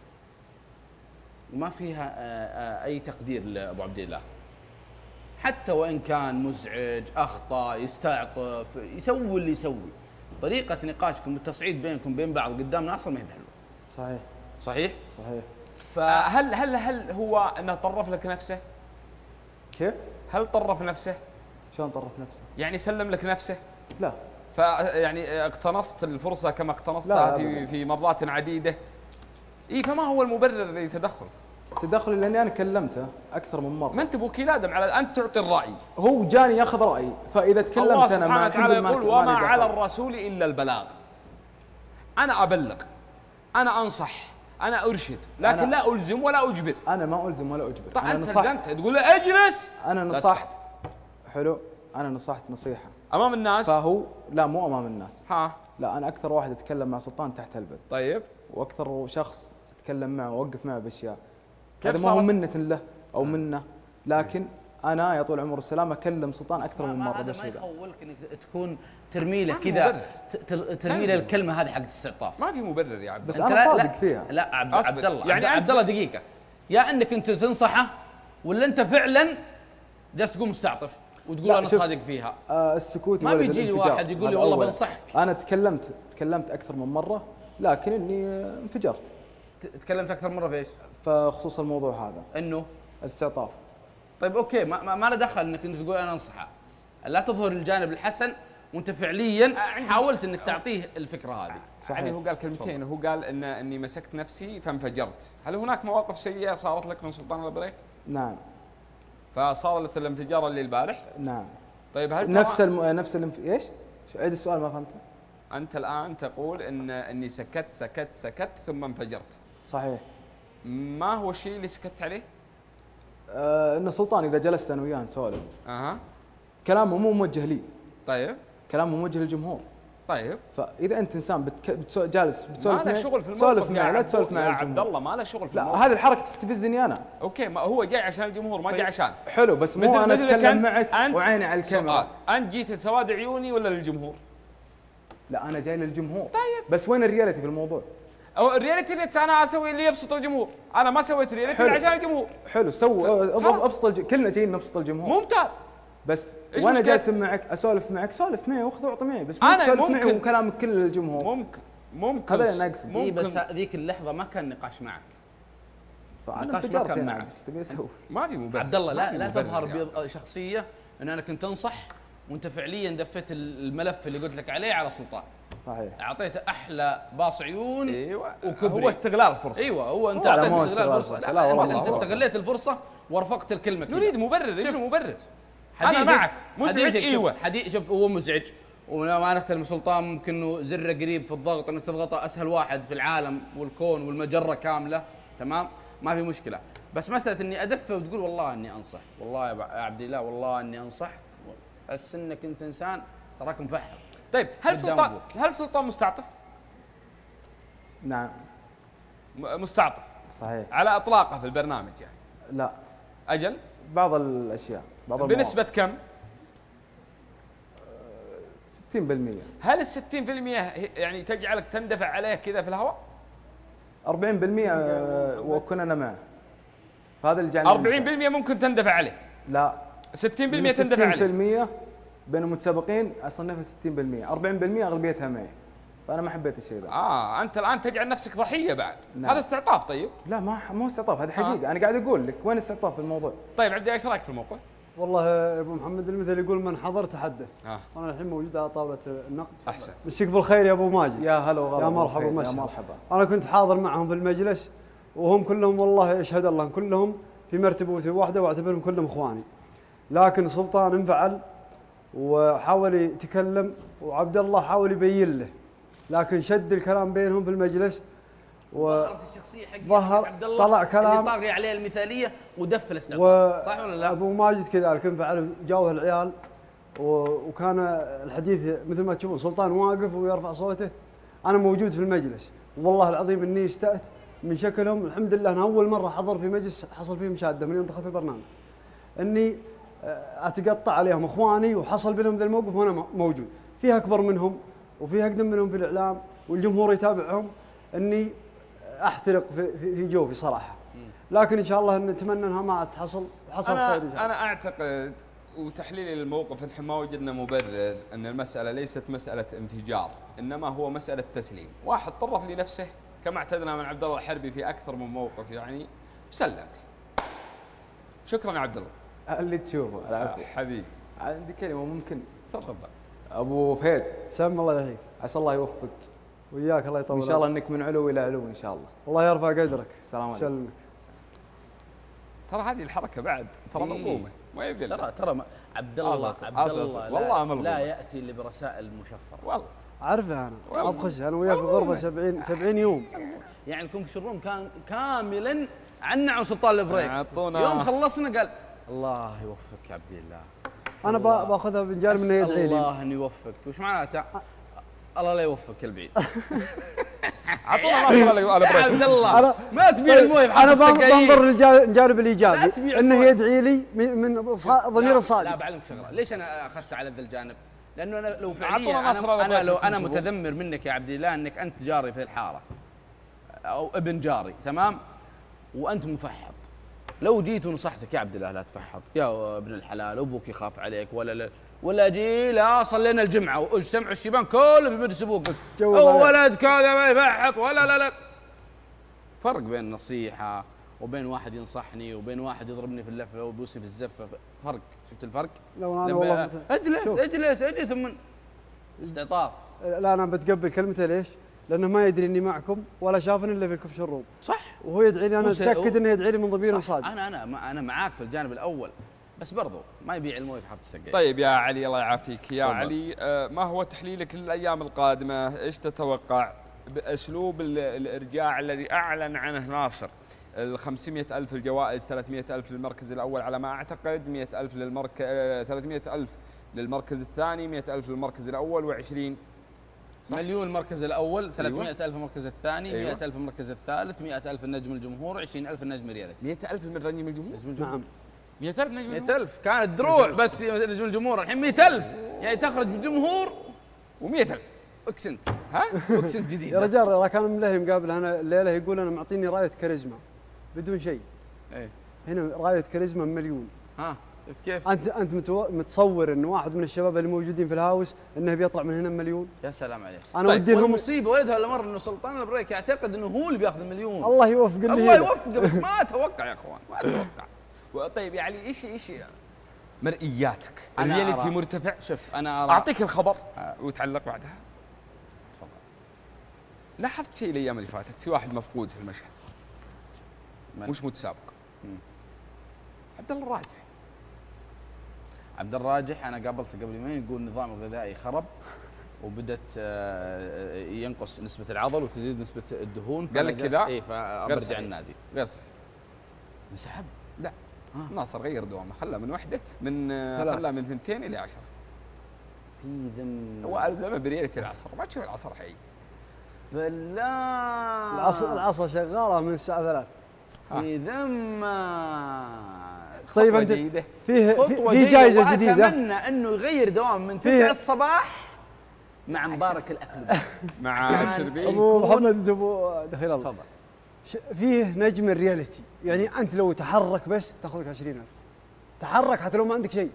Speaker 4: وما فيها آه، آه، أي تقدير لأبو عبد الله. حتى وإن كان مزعج أخطأ يستعطف يسوي اللي يسوي. طريقة نقاشكم والتصعيد بينكم بين بعض قدام ناصر ما هي بحلوة.
Speaker 12: صحيح.
Speaker 4: صحيح؟
Speaker 12: صحيح.
Speaker 3: فهل هل هل هو أنه طرف لك نفسه؟
Speaker 12: كيف؟
Speaker 3: هل طرف نفسه؟
Speaker 12: شلون طرف نفسه؟
Speaker 3: يعني سلم لك نفسه؟
Speaker 12: لا
Speaker 3: فيعني اقتنصت الفرصة كما اقتنصتها في. في مرات عديدة إي فما هو المبرر لتدخلك؟
Speaker 12: تدخلي لأني أنا كلمته أكثر من مرة
Speaker 3: ما أنت بوكيل آدم على انت تعطي الرأي
Speaker 12: هو جاني يأخذ رايي فإذا تكلمت
Speaker 3: الله
Speaker 12: أنا
Speaker 3: سبحانه وتعالى يقول
Speaker 12: ما-
Speaker 3: وما على. الرسول إلا البلاغ أنا أبلغ أنا أنصح أنا أرشد لكن
Speaker 12: أنا-
Speaker 3: لا ألزم ولا أجبر.
Speaker 12: أنا ما ألزم ولا أجبر.
Speaker 3: طيب
Speaker 12: أنت.
Speaker 3: ألزمت. تقول له اجلس. أنا
Speaker 12: نصحت. حلو. أنا نصحت نصيحة.
Speaker 3: أمام الناس؟
Speaker 12: فهو لا مو أمام الناس.
Speaker 3: ها.
Speaker 12: لا أنا أكثر واحد أتكلم مع سلطان تحت البث
Speaker 3: طيب.
Speaker 12: وأكثر شخص أتكلم معه واوقف معه بأشياء.
Speaker 3: كيف
Speaker 12: هذا ما هو؟ منة له أو منة. لكن أنا يا طول العمر والسلامه أكلم سلطان
Speaker 4: أكثر
Speaker 12: من مرة
Speaker 4: هذا ما. يخولك إنك تكون ترمي له كذا ترمي له الكلمة هذه حقت استعطاف
Speaker 3: ما في مبرر يا عبد
Speaker 12: بس أنا
Speaker 4: لا-
Speaker 12: صادق
Speaker 4: لا
Speaker 12: فيها
Speaker 4: لا عبد. عبد الله
Speaker 3: يعني
Speaker 4: عبد الله دقيقة يا إنك أنت تنصحه ولا أنت فعلا جالس تقول مستعطف وتقول
Speaker 12: أنا
Speaker 4: صادق فيها
Speaker 12: آه السكوت
Speaker 4: ما بيجي لي. واحد يقول لي والله. بنصحك.
Speaker 12: أنا تكلمت تكلمت أكثر من مرة لكن إني انفجرت
Speaker 4: تكلمت أكثر مرة في إيش؟
Speaker 12: فخصوص الموضوع هذا
Speaker 4: إنه
Speaker 12: الاستعطاف
Speaker 4: طيب أوكي ما, ما, ما له دخل إنك أنت تقول أنا أنصحه. لا تظهر الجانب الحسن وأنت فعليا حاولت إنك تعطيه الفكرة هذه.
Speaker 3: يعني هو قال كلمتين هو قال ان إني مسكت نفسي فانفجرت. هل هناك مواقف سيئة صارت لك من سلطان البريك
Speaker 12: نعم.
Speaker 3: فصارت الانفجار اللي البارح؟
Speaker 12: نعم.
Speaker 3: طيب هل
Speaker 12: نفس الم... نفس الانف... إيش؟ عيد السؤال ما فهمته.
Speaker 3: أنت الآن تقول ان إني سكت سكت سكت ثم انفجرت.
Speaker 12: صحيح.
Speaker 3: ما هو الشيء اللي سكت عليه؟
Speaker 12: آه ان سلطان إذا جلست أنا وياه نسولف
Speaker 3: أها.
Speaker 12: كلامه مو موجه لي.
Speaker 3: طيب.
Speaker 12: كلامه موجه للجمهور.
Speaker 3: طيب.
Speaker 12: فإذا أنت إنسان بتك... بتسو... جالس
Speaker 3: ما
Speaker 12: بتسولف
Speaker 3: له
Speaker 12: معي
Speaker 3: شغل في الموقف
Speaker 12: معي لا
Speaker 3: عبد-
Speaker 12: تسولف معي
Speaker 3: يا. عبد الله ما له شغل في
Speaker 12: لا
Speaker 3: الموقف.
Speaker 12: هذه الحركة تستفزني أنا.
Speaker 3: okay ما هو جاي عشان الجمهور ما جاي عشان.
Speaker 12: حلو بس مو أنا أتكلم معك
Speaker 3: أنت
Speaker 12: وعيني على الكاميرا.
Speaker 3: سؤال. أنت جيت لسواد عيوني ولا للجمهور؟
Speaker 12: لا أنا جاي للجمهور. طيب. بس وين ال reality في الموضوع؟
Speaker 3: أو ال reality اللي أنا أسوي اللي يبسط الجمهور. أنا ما سويت reality عشان الجمهور.
Speaker 12: حلو so أبسط الج... كلنا جايين نبسط الجمهور.
Speaker 3: ممتاز.
Speaker 12: بس
Speaker 3: وأنا؟
Speaker 12: جالس معك أسولف معك. سولف معي واخذ وأعطي معي. بس مو
Speaker 3: أنا
Speaker 12: تسولف معي
Speaker 3: ممكن-
Speaker 12: وكلامك كله للجمهور.
Speaker 3: ممكن. ممكن.
Speaker 12: هذا اللي ناقص
Speaker 4: إي بس ذيك اللحظة ما كان نقاش معك. نقاش ما كان
Speaker 12: يعني.
Speaker 4: معك.
Speaker 12: إيش تبي أسوي؟
Speaker 3: ما في مبرر.
Speaker 4: عبد الله لا لا تظهر
Speaker 3: يعني.
Speaker 4: بيض- شخصية إن أنا كنت أنصح وأنت فعليا دفيت الملف اللي قلت لك عليه على سلطان.
Speaker 12: صحيح.
Speaker 4: أعطيته أحلى باص عيون
Speaker 3: إيوه.
Speaker 4: وكبري.
Speaker 3: هو استغلال فرصة.
Speaker 4: إيوه هو أنت
Speaker 12: لا،
Speaker 4: اعطيت
Speaker 12: مو
Speaker 4: استغلال فرصة.
Speaker 12: فرصة.
Speaker 4: لا,
Speaker 12: لا، والله أنت.
Speaker 4: استغليت الفرصة ورفقت الكلمة كذا.
Speaker 3: نريد مبرر إيش؟
Speaker 4: حديثك-
Speaker 3: أنا معك. مزعج إيوه.
Speaker 4: حديث شوف هو مزعج. وما نختلف سلطان ممكن إنه زره قريب في الضغط انك تضغطه أسهل واحد في العالم والكون والمجرة كاملة. تمام؟ ما في مشكلة. بس مسألة إني أدفه وتقول والله إني أنصح. والله يا عبد الله والله إني أنصحك. بس إنك أنت إنسان تراك مفحط
Speaker 3: طيب هل سلطان. هل سلطان مستعطف؟
Speaker 12: نعم.
Speaker 3: مستعطف.
Speaker 12: صحيح.
Speaker 3: على إطلاقه في البرنامج يعني.
Speaker 12: لا.
Speaker 3: أجل؟
Speaker 12: بعض الأشياء بعض.
Speaker 3: بنسبة كم؟
Speaker 12: 60%
Speaker 3: هل ال 60% هي- يعني تجعلك تندفع عليه كذا في الهواء؟
Speaker 12: 40% آه، واكون أنا معه. فهذا اللي جعلني
Speaker 3: 40% ممكن تندفع عليه.
Speaker 12: لا.
Speaker 3: 60% تندفع عليه.
Speaker 12: 60% بين المتسابقين أصنفها 60% 40% اغلبيتها معي. فأنا ما حبيت الشيء ذا.
Speaker 3: آه أنت الآن تجعل نفسك ضحية بعد.
Speaker 12: نعم.
Speaker 3: هذا استعطاف طيب؟
Speaker 12: لا ما مو استعطاف هذا حقيقة. أنا قاعد أقول لك وين استعطاف في الموضوع؟
Speaker 3: طيب عبد إيش رأيك في الموقف؟
Speaker 5: والله يا أبو محمد المثل يقول من حضر تحدث.
Speaker 3: آه.
Speaker 5: أنا الحين موجود على طاولة النقد.
Speaker 3: أحسن.
Speaker 5: مسيك بالخير يا أبو ماجد.
Speaker 12: يا هلا وغلا
Speaker 5: يا مرحبا
Speaker 12: يا مرحبا.
Speaker 5: أنا كنت حاضر معهم في المجلس وهم كلهم والله يشهد الله كلهم في مرتبة واحدة وأعتبرهم كلهم إخواني. لكن سلطان انفعل وحاول يتكلم وعبد الله حاول يبين له لكن شد الكلام بينهم في المجلس
Speaker 4: ظهرت الشخصية حق
Speaker 5: ظهر
Speaker 4: عبد الله
Speaker 5: طلع كلام.
Speaker 4: اللي طاغي عليه المثالية ودف الاستعطاف صح ولا لا؟
Speaker 5: أبو ماجد كذلك انفعل جاوه العيال و- وكان الحديث مثل ما تشوفون سلطان واقف ويرفع صوته. أنا موجود في المجلس. والله العظيم إني استأت من شكلهم. الحمد لله أنا أول مرة حضر في مجلس حصل فيه مشاده من يوم دخلت البرنامج. إني أتقطع عليهم إخواني وحصل بينهم ذا الموقف وأنا موجود. فيها أكبر منهم وفيها أقدم منهم في الإعلام والجمهور يتابعهم إني أحترق في, في, في جوفي صراحة. لكن إن شاء الله نتمنى إنها ما تحصل حصل
Speaker 3: أنا
Speaker 5: خير
Speaker 3: أنا أعتقد وتحليلي للموقف نحن ما وجدنا مبرر إن المسألة ليست مسألة انفجار إنما هو مسألة تسليم. واحد طرف لنفسه كما اعتدنا من عبد الله الحربي في أكثر من موقف يعني سلمت. شكرا يا عبد الله.
Speaker 12: اللي تشوفه العفو
Speaker 3: حبيبي.
Speaker 12: عندي كلمة ممكن.
Speaker 3: تفضل.
Speaker 12: أبو فهد.
Speaker 5: سم الله يحييك.
Speaker 12: عسى الله يوفقك.
Speaker 5: وياك الله يطول
Speaker 12: وإن شاء الله. إنك من علو إلى علو إن شاء الله.
Speaker 5: الله يرفع قدرك.
Speaker 12: السلام عليكم.
Speaker 5: سلمك
Speaker 3: ترى هذه الحركة بعد ترى
Speaker 4: إيه.
Speaker 3: ملغومه ما يبدل
Speaker 4: ترى ترى عبد الله عبد الله
Speaker 3: والله
Speaker 4: لا, يأتي الا برسائل مشفرة.
Speaker 3: والله.
Speaker 5: عارفه
Speaker 4: أنا.
Speaker 5: ابخس أنا وياك في غرفة 70 70 يوم.
Speaker 4: يعني ال confession room كان كاملا عنا عن سلطان البريك. يوم خلصنا قال الله يوفقك يا عبد الله
Speaker 5: أنا با- بأخذها من جانب انه يدعي لي
Speaker 4: الله انه يوفقك وش معناته؟ الله لا يوفقك البعيد
Speaker 3: اعطونا على
Speaker 4: يا عبد الله ما تبيع الموية بحق أنا.
Speaker 5: بنظر للجانب
Speaker 4: لا
Speaker 5: الايجابي
Speaker 4: إنه.
Speaker 5: يدعي لي من ضمير
Speaker 4: لا
Speaker 5: صادق
Speaker 4: بعلمك شغلة ليش أنا أخذت على ذا الجانب؟ لأنه أنا لو فعليا أنا, أنا لو
Speaker 3: أنا.
Speaker 4: متذمر منك يا عبد الله أنك أنت جاري في الحارة أو ابن جاري تمام؟ وأنت مفحط لو جيت ونصحتك يا عبد الله لا تفحط يا ابن الحلال أبوك يخاف عليك ولا لا ولا جي لا صلينا الجمعة واجتمعوا الشيبان كله في مجلس
Speaker 5: أبوك.
Speaker 4: ولد كذا ما يفحط ولا لا لا فرق بين النصيحه وبين واحد ينصحني وبين واحد يضربني في اللفة ويبوسني في الزفة فرق شفت الفرق؟
Speaker 5: لو
Speaker 4: أنا
Speaker 5: والله
Speaker 4: اجلس. اجلس اجلس ثم استعطاف
Speaker 5: لا أنا بتقبل كلمته ليش؟ لأنه ما يدري إني معكم ولا شافني إلا في الكبش الروم
Speaker 4: صح.
Speaker 5: وهو يدعي لي أنا
Speaker 4: هو-
Speaker 5: إنه يدعي لي من ضمير. صادق
Speaker 4: أنا أنا ما- أنا معاك في الجانب الأول بس برضو ما يبيع الموية في حارة السقايين
Speaker 3: طيب يا علي الله يعافيك. يا
Speaker 4: تفضل.
Speaker 3: علي آه، ما هو تحليلك للأيام القادمة؟ إيش تتوقع؟ بأسلوب ال- الإرجاع الذي أعلن عنه ناصر. ال 500 ألف الجوائز 300 ألف للمركز الأول على ما أعتقد 100 ألف للمركز 300 ألف للمركز الثاني 100 ألف للمركز الأول و20
Speaker 4: مليون المركز الأول 300 ألف المركز الثاني
Speaker 3: أيوة.
Speaker 4: 100 ألف المركز الثالث 100 ألف النجم الجمهور 20 ألف النجم reality
Speaker 3: 100 ألف من نجم الجمهور.
Speaker 5: نعم.
Speaker 3: 100 ألف نجم
Speaker 4: 100 ألف. كانت دروع بس نجم الجمهور. الحين 100 ألف. يعني تخرج بالجمهور
Speaker 3: و100 ألف.
Speaker 4: accent
Speaker 3: ها؟
Speaker 4: accent جديد
Speaker 5: يا رجال كان ملهي مقابل أنا الليلة يقول أنا معطيني راية كاريزما بدون شيء.
Speaker 4: إيه.
Speaker 5: هنا راية كاريزما مليون.
Speaker 4: ها. شفت كيف؟
Speaker 5: انت أنت متو... متصور إن واحد من الشباب اللي موجودين في ال house إنه بيطلع من هنا مليون؟
Speaker 4: يا سلام عليك.
Speaker 5: أنا ودي لهم
Speaker 4: والمصيبة ولدها ولا مره إنه سلطان البريك يعتقد إنه هو اللي بياخذ المليون.
Speaker 5: الله يوفق
Speaker 4: الله. يوفقه بس ما أتوقع يا أخوان ما أتوقع.
Speaker 3: طيب يعني إيش إيش مرئياتك. ال
Speaker 4: reality
Speaker 3: مرتفع.
Speaker 4: شوف أنا أرى.
Speaker 3: أعطيك الخبر وتعلق بعدها.
Speaker 4: تفضل.
Speaker 3: لاحظت شيء الأيام اللي فاتت؟ في واحد مفقود في المشهد؟ مش متسابق. عبد الله الراجح.
Speaker 4: عبد الراجح أنا قابلته قبل يومين يقول النظام الغذائي خرب وبدت آه، ينقص نسبة العضل وتزيد نسبة الدهون.
Speaker 3: قال لك كذا؟
Speaker 4: اي
Speaker 3: صحيح.
Speaker 4: النادي.
Speaker 3: غير صحيح.
Speaker 4: انسحب؟
Speaker 3: لا. ناصر غير دوامه خلى من وحده من آه،. خلى من ثنتين إلى عشرة.
Speaker 4: في ذم.
Speaker 3: هو ألزمه بريالتي العصر. ما تشوف العصر حي.
Speaker 4: بالله.
Speaker 5: العصا العصا شغالة من الساعة 3
Speaker 4: في ذمة.
Speaker 5: طيب
Speaker 3: خطوة
Speaker 5: أنت
Speaker 3: جيدة.
Speaker 5: فيه في,
Speaker 4: خطوة
Speaker 5: في جائزه جديدة.
Speaker 4: وأتمنى أنه يغير دوام من
Speaker 5: فيه-
Speaker 4: 9 الصباح مع مبارك الاكل
Speaker 3: مع
Speaker 4: أبو
Speaker 5: محمد أنت ابو دخيل الله.
Speaker 4: تفضل.
Speaker 5: ش- فيه نجم الرياليتي. يعني أنت لو تحرك بس تاخذ لك 20000 تحرك حتى لو ما عندك شيء.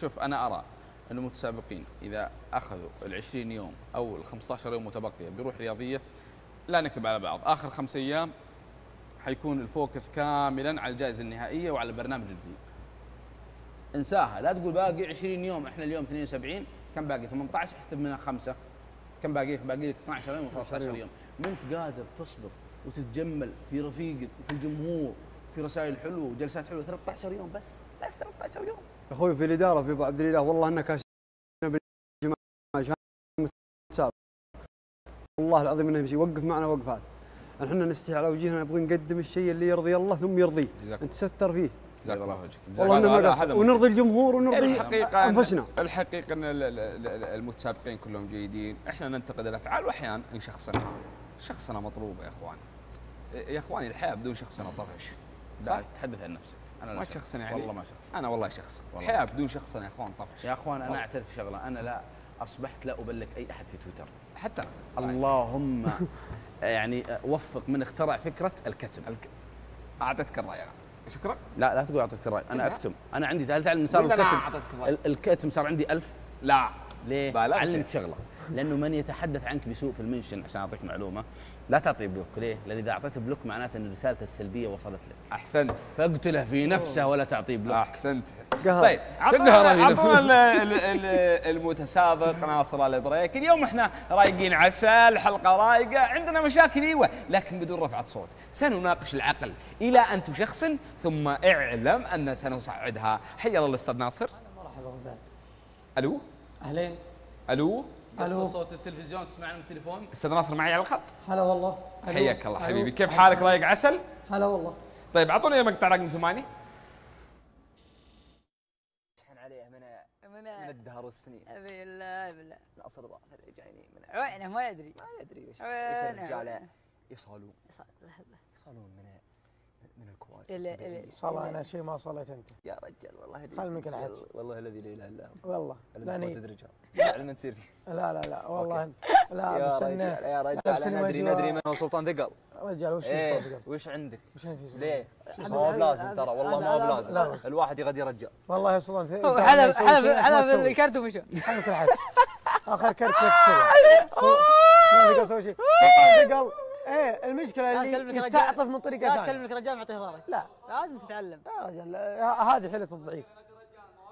Speaker 4: شوف أنا أرى أن المتسابقين إذا أخذوا ال 20 يوم أو ال 15 يوم متبقية بروح رياضية لا نكتب على بعض. آخر خمس أيام حيكون الفوكس كاملا على الجائزة النهائية وعلى البرنامج الجديد. انساها. لا تقول باقي 20 يوم إحنا اليوم 72 كم باقي؟ 18 احسب منها خمسة. كم باقي؟ باقي لك 12 يوم و 13 يوم. ما أنت قادر تصبر وتتجمل في رفيقك وفي الجمهور في رسائل حلوة وجلسات حلوة 13 يوم بس. بس 13 يوم.
Speaker 5: أخوي في الإدارة في ابو عبد الاله والله انك بالجماعه والله العظيم إنه يمشي وقف معنا وقفات إحنا نستحي على وجهنا نبغى نقدم الشيء اللي يرضي الله ثم يرضيه أنت ستر فيه
Speaker 4: جزاك الله وجهك
Speaker 5: والله انه ما قصر ونرضي الجمهور ونرضي
Speaker 3: الحقيقة
Speaker 5: أنفسنا
Speaker 3: الحقيقة أن ال- ال- ال- المتسابقين كلهم جيدين، إحنا ننتقد الأفعال وأحيانا نشخصنها. شخصنة مطلوبة يا إخوان. يا اخواني الحياة بدون شخصنة طفش.
Speaker 4: لا تحدث عن نفسك أنا لا
Speaker 3: ما
Speaker 4: شخص.
Speaker 3: شخصنة يعني
Speaker 4: والله ما شخص
Speaker 3: أنا والله شخص.
Speaker 4: ما
Speaker 3: بدون شخصنة يا إخوان طفش.
Speaker 4: يا إخوان
Speaker 3: أنا.
Speaker 4: أعترف شغلة أنا لا أصبحت لا ابلك أي أحد في تويتر
Speaker 3: حتى
Speaker 4: اللهم يعني وفق من اخترع فكرة الكتم
Speaker 3: اعطيتك الرأي أنا. شكرا.
Speaker 4: لا لا تقول اعطيتك الرأي
Speaker 3: أنا.
Speaker 4: أكتم أنا عندي هل تعلم صار الكتم الكتم صار عندي ألف
Speaker 3: لا
Speaker 4: ليه؟ علمك
Speaker 3: كيف.
Speaker 4: شغلة لأنه من يتحدث عنك بسوء في ال mention عشان أعطيك معلومة لا تعطيه block ليه؟ لأن إذا اعطيته block معناته إن رسالته السلبية وصلت لك
Speaker 3: أحسنت
Speaker 4: فاقتله في نفسه ولا تعطيه block
Speaker 3: أحسنت
Speaker 5: قهر.
Speaker 3: طيب عطونا عطونا المتسابق ناصر البريك اليوم إحنا رايقين عسل حلقة رايقة عندنا مشاكل إيوه لكن بدون رفعة صوت. سنناقش العقل إلى أن تشخصن ثم اعلم أن سنصعدها حيا الله الأستاذ ناصر.
Speaker 16: مرحبا وبعد
Speaker 3: ألو؟
Speaker 16: أهلين.
Speaker 3: ألو؟
Speaker 16: ألو.
Speaker 4: صوت التلفزيون تسمعنا من التليفون؟
Speaker 3: أستاذ ناصر معي على الخط.
Speaker 16: هلا والله.
Speaker 3: حياك الله. حبيبي. كيف حالك؟ رايق عسل؟
Speaker 16: هلا والله.
Speaker 3: طيب اعطوني مقطع رقم ثمانية
Speaker 7: شحن عليه من من الدهر والسنين.
Speaker 17: بالله بالله
Speaker 7: ناصر ظافر جايني من
Speaker 17: وينه ما يدري.
Speaker 7: ما يدري وش
Speaker 17: وينه؟
Speaker 7: الرجال يصالون. يصالون من من الكوارث
Speaker 17: ال- ال-
Speaker 18: صلاة أنا شيء ما صليت أنت.
Speaker 7: يا رجال والله هذه
Speaker 18: خل منك الحج.
Speaker 7: والله الذي لا إله إلا هو.
Speaker 18: والله
Speaker 7: لا.
Speaker 18: لا
Speaker 7: علم تصير فيه.
Speaker 18: لا لا لا والله لا
Speaker 7: يا
Speaker 18: بس
Speaker 7: رجال
Speaker 18: انه
Speaker 7: يا رجال أنا ادري
Speaker 18: ما
Speaker 7: ندري
Speaker 18: يجوا-
Speaker 7: من هو سلطان ثقل.
Speaker 18: رجال وش صوت
Speaker 7: وش عندك؟
Speaker 18: وش في؟
Speaker 7: ليه؟ ما هو؟ بلازم ترى والله ما هو
Speaker 18: لا،
Speaker 7: بلازم.
Speaker 18: لا.
Speaker 7: الواحد يغدي رجال
Speaker 18: والله يا سلطان في-
Speaker 17: هو
Speaker 18: إذا
Speaker 17: حلب حلب حلب. الكرت ومشى
Speaker 18: خليك الحج آخر كرت لك ما تقدر تسوي شيء إيه المشكلة اللي يستعطف من طريقة
Speaker 17: لا
Speaker 18: ثانية.
Speaker 17: كلمك رجال معطيه ظهرك
Speaker 18: لا.
Speaker 17: لازم تتعلم.
Speaker 18: يا رجال هذه حيلة الضعيف.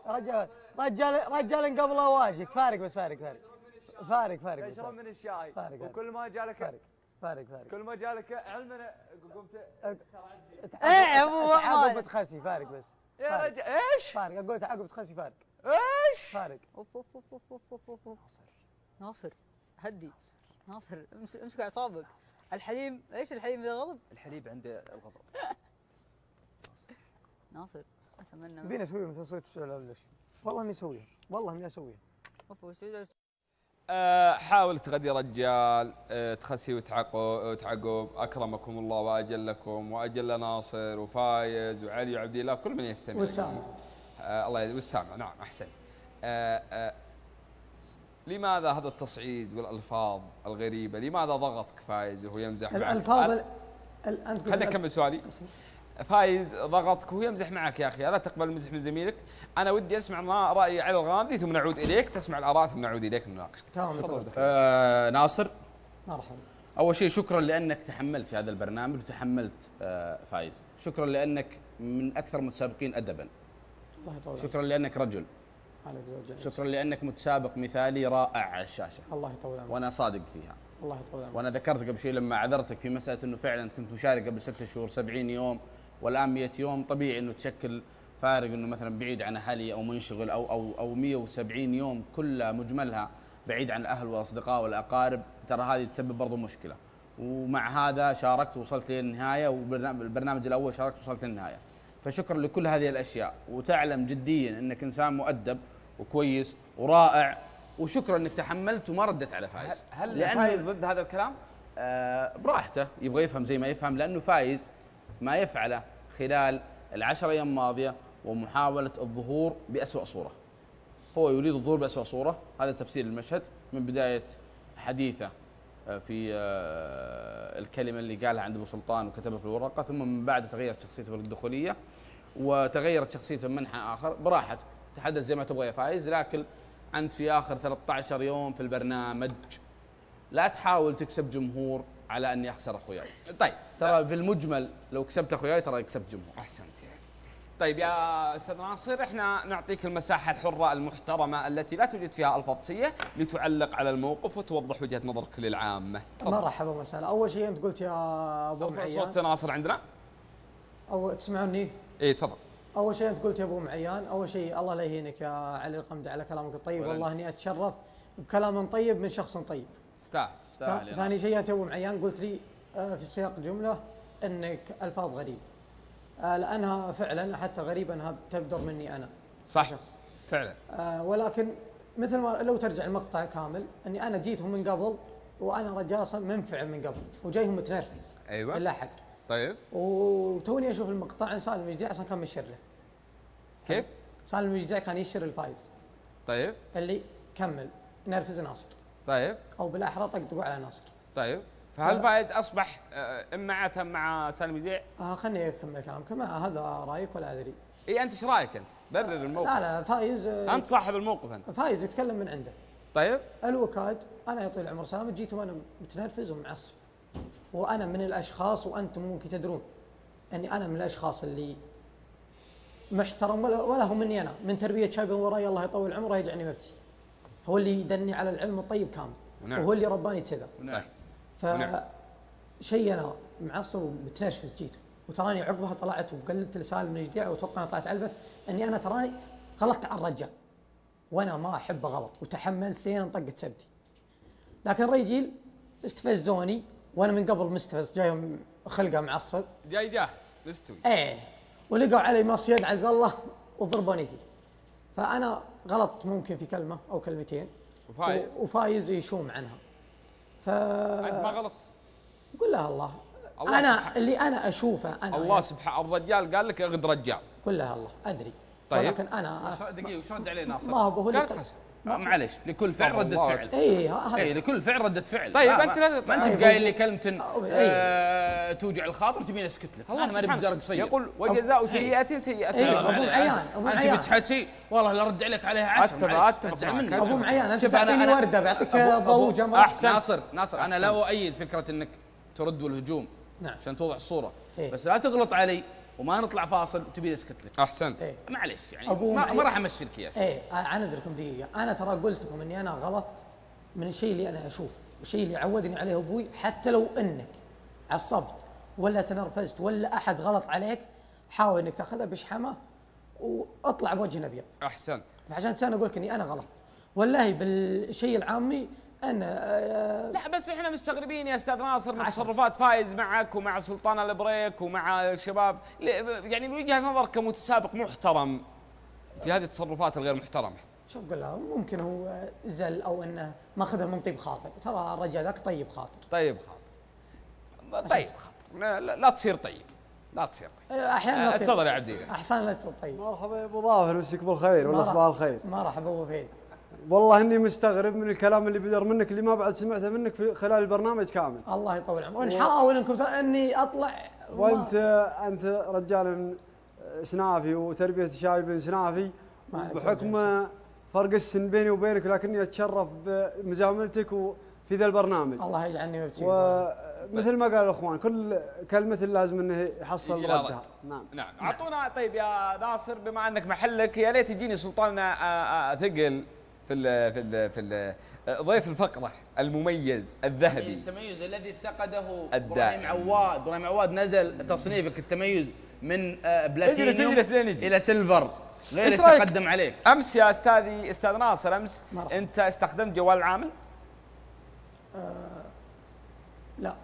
Speaker 18: رجال رجال رجال قبل واجهك فارق بس فارق فارق. فارق فارق فارق
Speaker 7: من الشاي. وكل ما جالك
Speaker 18: فارق. فارق فارق.
Speaker 7: كل ما جالك علم أنا قمت
Speaker 17: إيه يا ابو عقب
Speaker 18: بتخسي فارق بس.
Speaker 7: يا رجل إيش؟
Speaker 18: فارق أقول تعاقب تخسي فارق.
Speaker 7: إيش؟
Speaker 18: فارق.
Speaker 17: أوف أوف أوف أوف أوف أوف أوف. ناصر. ناصر هدي. ناصر. امسك اعصابك الحليم إيش الحليم اذا غضب؟
Speaker 7: الحليب عنده الغضب.
Speaker 17: ناصر ناصر
Speaker 18: أتمنى. بينا اسويها مثل صوت السعوديه ولا والله إني اسويها والله إني اسويها
Speaker 3: حاول تغدي رجال أه تخسي وتعقب, أكرمكم الله وأجلكم وأجل ناصر وفايز وعلي وعبد الله كل من يستمع
Speaker 16: والسامع.
Speaker 3: أه الله يد- والسامع نعم احسنت لماذا هذا التصعيد والألفاظ الغريبة؟ لماذا ضغطك فايز وهو يمزح؟
Speaker 16: الألفاظ ال- ال-
Speaker 3: خليني اكمل سؤالي فايز ضغطك وهو يمزح معك يا أخي الا تقبل المزح من زميلك. أنا ودي أسمع ما رأي علي الغامدي ثم نعود إليك. تسمع الآراء ثم نعود إليك نناقشك
Speaker 18: تمام.
Speaker 4: آه ناصر.
Speaker 16: مرحبا.
Speaker 4: أول شيء شكرا لأنك تحملت في هذا البرنامج وتحملت آه فايز. شكرا لأنك من أكثر المتسابقين ادبا.
Speaker 18: الله يطول
Speaker 4: شكرا لأنك رجل. شكرا لأنك متسابق مثالي رائع على الشاشة.
Speaker 18: الله يطول عمرك.
Speaker 4: وأنا صادق فيها.
Speaker 18: الله يطول عمرك.
Speaker 4: وأنا ذكرت قبل شوي لما عذرتك في مسألة إنه فعلا كنت مشارك قبل ستة شهور 70 يوم. والآن 100 يوم طبيعي إنه تشكل فارق إنه مثلا بعيد عن أهلي أو منشغل أو أو أو 170 يوم كلها مجملها بعيد عن الأهل والأصدقاء والأقارب ترى هذه تسبب برضو مشكلة. ومع هذا شاركت ووصلت للنهاية والبرنامج الأول شاركت وصلت للنهاية. فشكرا لكل هذه الأشياء. وتعلم جديا إنك إنسان مؤدب وكويس ورائع. وشكرا إنك تحملت وما ردت على فايز.
Speaker 3: هل
Speaker 4: لأنه-
Speaker 3: فايز ضد هذا الكلام؟
Speaker 4: آه براحته. يبغى يفهم زي ما يفهم لأنه فايز. ما يفعله خلال العشر أيام الماضية ومحاولة الظهور باسوء صورة. هو يريد الظهور باسوء صورة، هذا تفسير المشهد من بداية حديثه آه، في آه، الكلمة اللي قالها عند أبو سلطان وكتبها في الورقة ثم من بعد تغيرت شخصيته في الدخولية وتغيرت شخصيته من منحى آخر براحتك تحدث زي ما تبغى يا فايز لكن أنت في آخر 13 يوم في البرنامج لا تحاول تكسب جمهور على أني أخسر أخوياي.
Speaker 3: طيب.
Speaker 4: ترى في المجمل لو كسبت أخوياي ترى كسبت جمهور.
Speaker 3: أحسنت يعني. طيب يا أستاذ ناصر إحنا نعطيك المساحة الحرة المحترمة التي لا توجد فيها ألفاظ سيئة لتعلق على الموقف وتوضح وجهة نظرك للعامه
Speaker 18: مرحبا وسهلا. أول شيء أنت قلت يا أبو
Speaker 3: صوت
Speaker 18: معيان.
Speaker 3: ناصر عندنا.
Speaker 18: أو تسمعوني؟
Speaker 3: اي تفضل.
Speaker 18: أول شيء أنت قلت يا أبو معيان أول شيء الله لا يهينك يا علي القمدي على كلامك الطيب. والله إني أتشرف بكلام طيب من شخص طيب.
Speaker 3: استاهل
Speaker 18: ثا- ثاني شيء انت ابو معيان قلت لي آه، في سياق جملة إنك ألفاظ غريبه آه، لأنها فعلا حتى غريبه انها تبدر مني أنا
Speaker 3: صح فعلا.
Speaker 18: آه، ولكن مثل ما لو ترجع المقطع كامل إني أنا جيتهم من قبل وأنا رجال أصلا منفعل من قبل وجايهم متنرفز.
Speaker 3: أيوه.
Speaker 18: بالله حق
Speaker 3: طيب.
Speaker 18: وتوني أشوف المقطع سالم المجدع أصلا كان مشر له.
Speaker 3: كيف؟
Speaker 18: سالم المجدع كان يشر الفايز.
Speaker 3: طيب.
Speaker 18: اللي كمل نرفز ناصر.
Speaker 3: طيب.
Speaker 18: أو بالأحرى طقطقوا على ناصر.
Speaker 3: طيب. فهل فايز أصبح آه، امعة مع سالم يزيع؟
Speaker 18: آه خلني أكمل كلامك. ما هذا رأيك ولا أدري.
Speaker 3: إي أنت إيش رأيك أنت؟ برر الموقف.
Speaker 18: لا لا فايز آه،
Speaker 3: أنت صاحب الموقف أنت.
Speaker 18: فايز يتكلم من عنده.
Speaker 3: طيب.
Speaker 18: الوكاد أنا يا طويل العمر سلامة جيت وأنا متنرفز ومعصب. وأنا من الأشخاص وأنتم ممكن تدرون أني أنا من الأشخاص اللي محترم ولا, ولا هو مني أنا. من تربية شاب وراي الله يطول عمره يجعلني مبتي. هو اللي يدني على العلم الطيب كامل
Speaker 3: ونعم.
Speaker 18: وهو اللي رباني كذا
Speaker 4: نعم.
Speaker 18: ف شيء أنا معصب ومتنرفز جيت وتراني عقبها طلعت وقلت لسالم من الجديع واتوقع أنا طلعت على ألبث أني أنا تراني غلطت على الرجال. وأنا ما احبه غلط وتحملت لين انطقت سبتي. لكن الرجيل استفزوني وأنا من قبل مستفز جايهم خلقه معصب.
Speaker 3: جاي جاهز مستوي.
Speaker 18: إيه. ولقوا علي مصيد عز الله وضربوني فيه. فأنا غلط ممكن في كلمة أو كلمتين.
Speaker 3: وفايز؟
Speaker 18: وفايز يشوم عنها. ف
Speaker 3: أنت ما غلط
Speaker 18: قل لها الله,
Speaker 3: الله
Speaker 18: أنا
Speaker 3: سبحانه.
Speaker 18: اللي أنا أشوفه أنا
Speaker 3: الله سبحانه. الرجال قال لك اغد رجال.
Speaker 18: قل لها الله. أدري.
Speaker 3: طيب.
Speaker 18: ولكن أنا
Speaker 4: دقيقة وش رد عليه ناصر؟
Speaker 18: ما هو هو اللي
Speaker 4: قالت
Speaker 18: قال-
Speaker 4: خسر. معلش لكل فعل
Speaker 3: الله
Speaker 4: فعل.
Speaker 18: اي
Speaker 4: اي لكل فعل. ردة فعل.
Speaker 3: طيب، أنت لا-
Speaker 4: ما أنت
Speaker 18: طيب،
Speaker 4: قايل لي كلمة آه توجع الخاطر تبيني أسكت لك. أنا ماني بدرج قصير
Speaker 3: يقول وجزاء سيئة سيئة.
Speaker 18: إيه،
Speaker 3: مثلها.
Speaker 18: أبو معيان، أبو
Speaker 4: أنت
Speaker 18: معيان.
Speaker 4: بتحكي. والله لا رد عليك عليها عشر
Speaker 3: أتفق-
Speaker 4: معلش،
Speaker 3: أتفق
Speaker 4: أتزعل
Speaker 3: معك.
Speaker 4: مني.
Speaker 18: أبو معيان
Speaker 4: أنت
Speaker 18: تعطيني وردة بعطيك ضوء جمرة.
Speaker 3: أحسن.
Speaker 4: ناصر ناصر أنا لا أؤيد فكرة إنك ترد والهجوم
Speaker 18: نعم.
Speaker 4: عشان توضح الصورة.
Speaker 18: إيه.
Speaker 4: بس لا تغلط علي. وما نطلع فاصل وتبي اسكت لك.
Speaker 3: أحسنت.
Speaker 18: إيه.
Speaker 4: معلش يعني
Speaker 18: أبو
Speaker 4: ما, ما راح أمشي لك اياه
Speaker 18: إيه أنا اذكركم دقيقة. أنا ترى قلت لكم إني أنا غلط من الشيء اللي أنا أشوفه. والشيء اللي عودني عليه أبوي حتى لو إنك عصبت ولا تنرفزت ولا أحد غلط عليك حاول إنك تأخذها بشحمة وأطلع بوجه ابيض
Speaker 3: أحسنت.
Speaker 18: فعشان كذا أقول لك إني أنا غلط. والله بالشيء العامي أنا آه،
Speaker 3: لا بس إحنا مستغربين يا أستاذ ناصر من تصرفات فايز معك ومع سلطان البريك ومع الشباب. يعني من وجهة نظر كمتسابق محترم في هذه التصرفات الغير محترمة.
Speaker 18: شوف له ممكن هو زل أو إنه ماخذها من طيب خاطر. ترى الرجال ذاك طيب خاطر.
Speaker 3: طيب خاطر. طيب خاطر. لا, لا, تصير طيب. لا تصير طيب.
Speaker 18: أحيانا لا تصير-
Speaker 3: تفضل يا عبدي
Speaker 18: أحسن لا تصير طيب.
Speaker 5: مرحبا يا أبو ظافر مسك بالخير ولا صباح الخير؟
Speaker 18: مرحبا أبو فهد.
Speaker 5: والله إني مستغرب من الكلام اللي بدر منك اللي ما بعد سمعته منك في خلال البرنامج كامل.
Speaker 18: الله يطول عمرك. ونحاول إنكم إني أطلع.
Speaker 5: وأنت أنت رجال سنافي وتربية شايب سنافي. بحكم فرق السن بيني وبينك لكني أتشرف بمزاملتك وفي ذا البرنامج.
Speaker 18: الله يجعلني مبتسم.
Speaker 5: ومثل ما قال الأخوان كل كلمة لازم إنه يحصل ردها.
Speaker 3: رد.
Speaker 5: نعم.
Speaker 3: نعم. أعطونا طيب يا ناصر بما إنك محلك يا ريت يجيني سلطاننا آه، ثقل. في ال في ال في ال ضيف الفقرة المميز الذهبي
Speaker 4: التميز الذي افتقده. إبراهيم عواد إبراهيم عواد نزل تصنيفك التميز من آه، بلاتينيوم
Speaker 3: اجلس يجي.
Speaker 4: إلى silver غير
Speaker 3: إيش رأيك؟
Speaker 4: تقدم عليك
Speaker 3: أمس يا أستاذي أستاذ ناصر أمس
Speaker 18: مرحبا.
Speaker 3: أنت استخدمت جوال العامل
Speaker 18: لا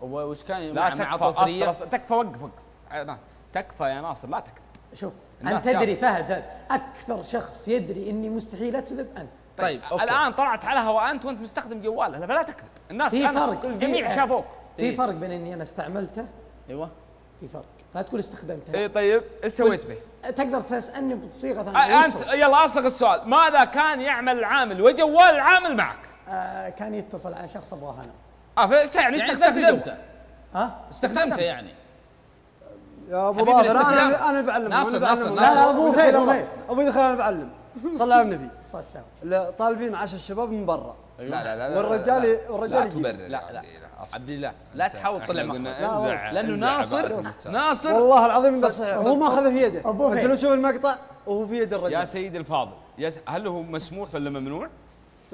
Speaker 4: وش كان
Speaker 3: لا
Speaker 4: مع, مع
Speaker 3: تكفى أصبر. تكفى وقف وقف آه، تكفى يا ناصر لا تكذب
Speaker 18: شوف أنت تدري. فهد أكثر شخص يدري إني مستحيل أكذب أنت.
Speaker 4: طيب أوكي.
Speaker 3: الآن طلعت على هواء أنت وأنت مستخدم جواله لا فلا تكذب. الناس
Speaker 18: في فرق.
Speaker 3: الجميع
Speaker 18: في-
Speaker 3: شافوك.
Speaker 18: في
Speaker 4: إيه.
Speaker 18: فرق بين إني أنا استعملته
Speaker 4: أيوه.
Speaker 18: في فرق. لا تقول استخدمته.
Speaker 3: اي طيب إيش سويت به؟
Speaker 18: تقدر تسألني بصيغه ثانية.
Speaker 3: أنت يلا أصغ السؤال. ماذا كان يعمل العامل وجوال العامل معك؟
Speaker 18: آه كان يتصل على شخص أبغاه
Speaker 3: أنا. آه يعني استخدمت
Speaker 4: استخدمته.
Speaker 18: ها؟
Speaker 4: استخدمته. يعني.
Speaker 5: يا
Speaker 4: أبو
Speaker 5: ظافر
Speaker 4: الاستسلام.
Speaker 5: أنا أنا بعلمهم
Speaker 4: ناصر،
Speaker 5: أنا
Speaker 4: ناصر.
Speaker 5: لا،
Speaker 18: أبو
Speaker 5: أبو
Speaker 18: خير،. أبو
Speaker 5: دخيل أنا بعلم صلى على النبي لا، طالبين عشاء الشباب من برا
Speaker 3: لا لا لا لا
Speaker 5: والرجال
Speaker 3: لا,
Speaker 5: والرجال
Speaker 3: لا. تبرر
Speaker 4: لا لا عبد الله لا تحاول تطلع مخرج
Speaker 3: انزع- لأنه
Speaker 4: ناصر. ناصر
Speaker 5: والله العظيم بس هو ما أخذ في يده
Speaker 18: أنت.
Speaker 5: لو تشوف المقطع وهو في يد
Speaker 3: يا
Speaker 5: الرجال
Speaker 3: سيدي الفاضل يا. هل هو مسموح ولا ممنوع؟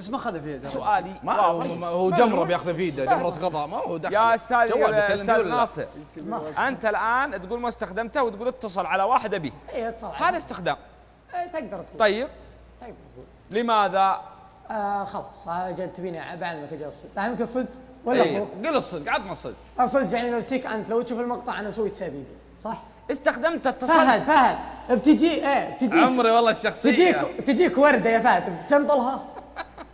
Speaker 5: بس ما اخذ في يده
Speaker 3: سؤالي
Speaker 4: ما هو. ما هو جمرة بياخذ في يده جمرة غضاء ما هو دخل.
Speaker 3: يا
Speaker 4: أستاذ
Speaker 3: أستاذ
Speaker 4: فيه؟
Speaker 3: ناصر. أنت الآن تقول ما استخدمته وتقول اتصل على واحد ابيه
Speaker 18: اي اتصل
Speaker 3: هذا استخدام.
Speaker 18: إيه، تقدر تقول.
Speaker 3: طيب.
Speaker 18: تقدر تقول.
Speaker 3: لماذا؟
Speaker 18: آه خلاص. جد تبيني بعلمك أجل الصدق تعلمك الصدق ولا
Speaker 4: إيه،
Speaker 18: هو؟
Speaker 4: قل الصدق عطنا الصدق
Speaker 18: الصدق يعني لو تجيك أنت لو تشوف المقطع أنا مسوي تسابيدي صح؟
Speaker 3: استخدمت اتصلت.
Speaker 18: فهد فهد. بتجي إيه بتجيك
Speaker 4: عمري والله الشخصية.
Speaker 18: تجيك تجيك وردة يا فهد. بتنطلها.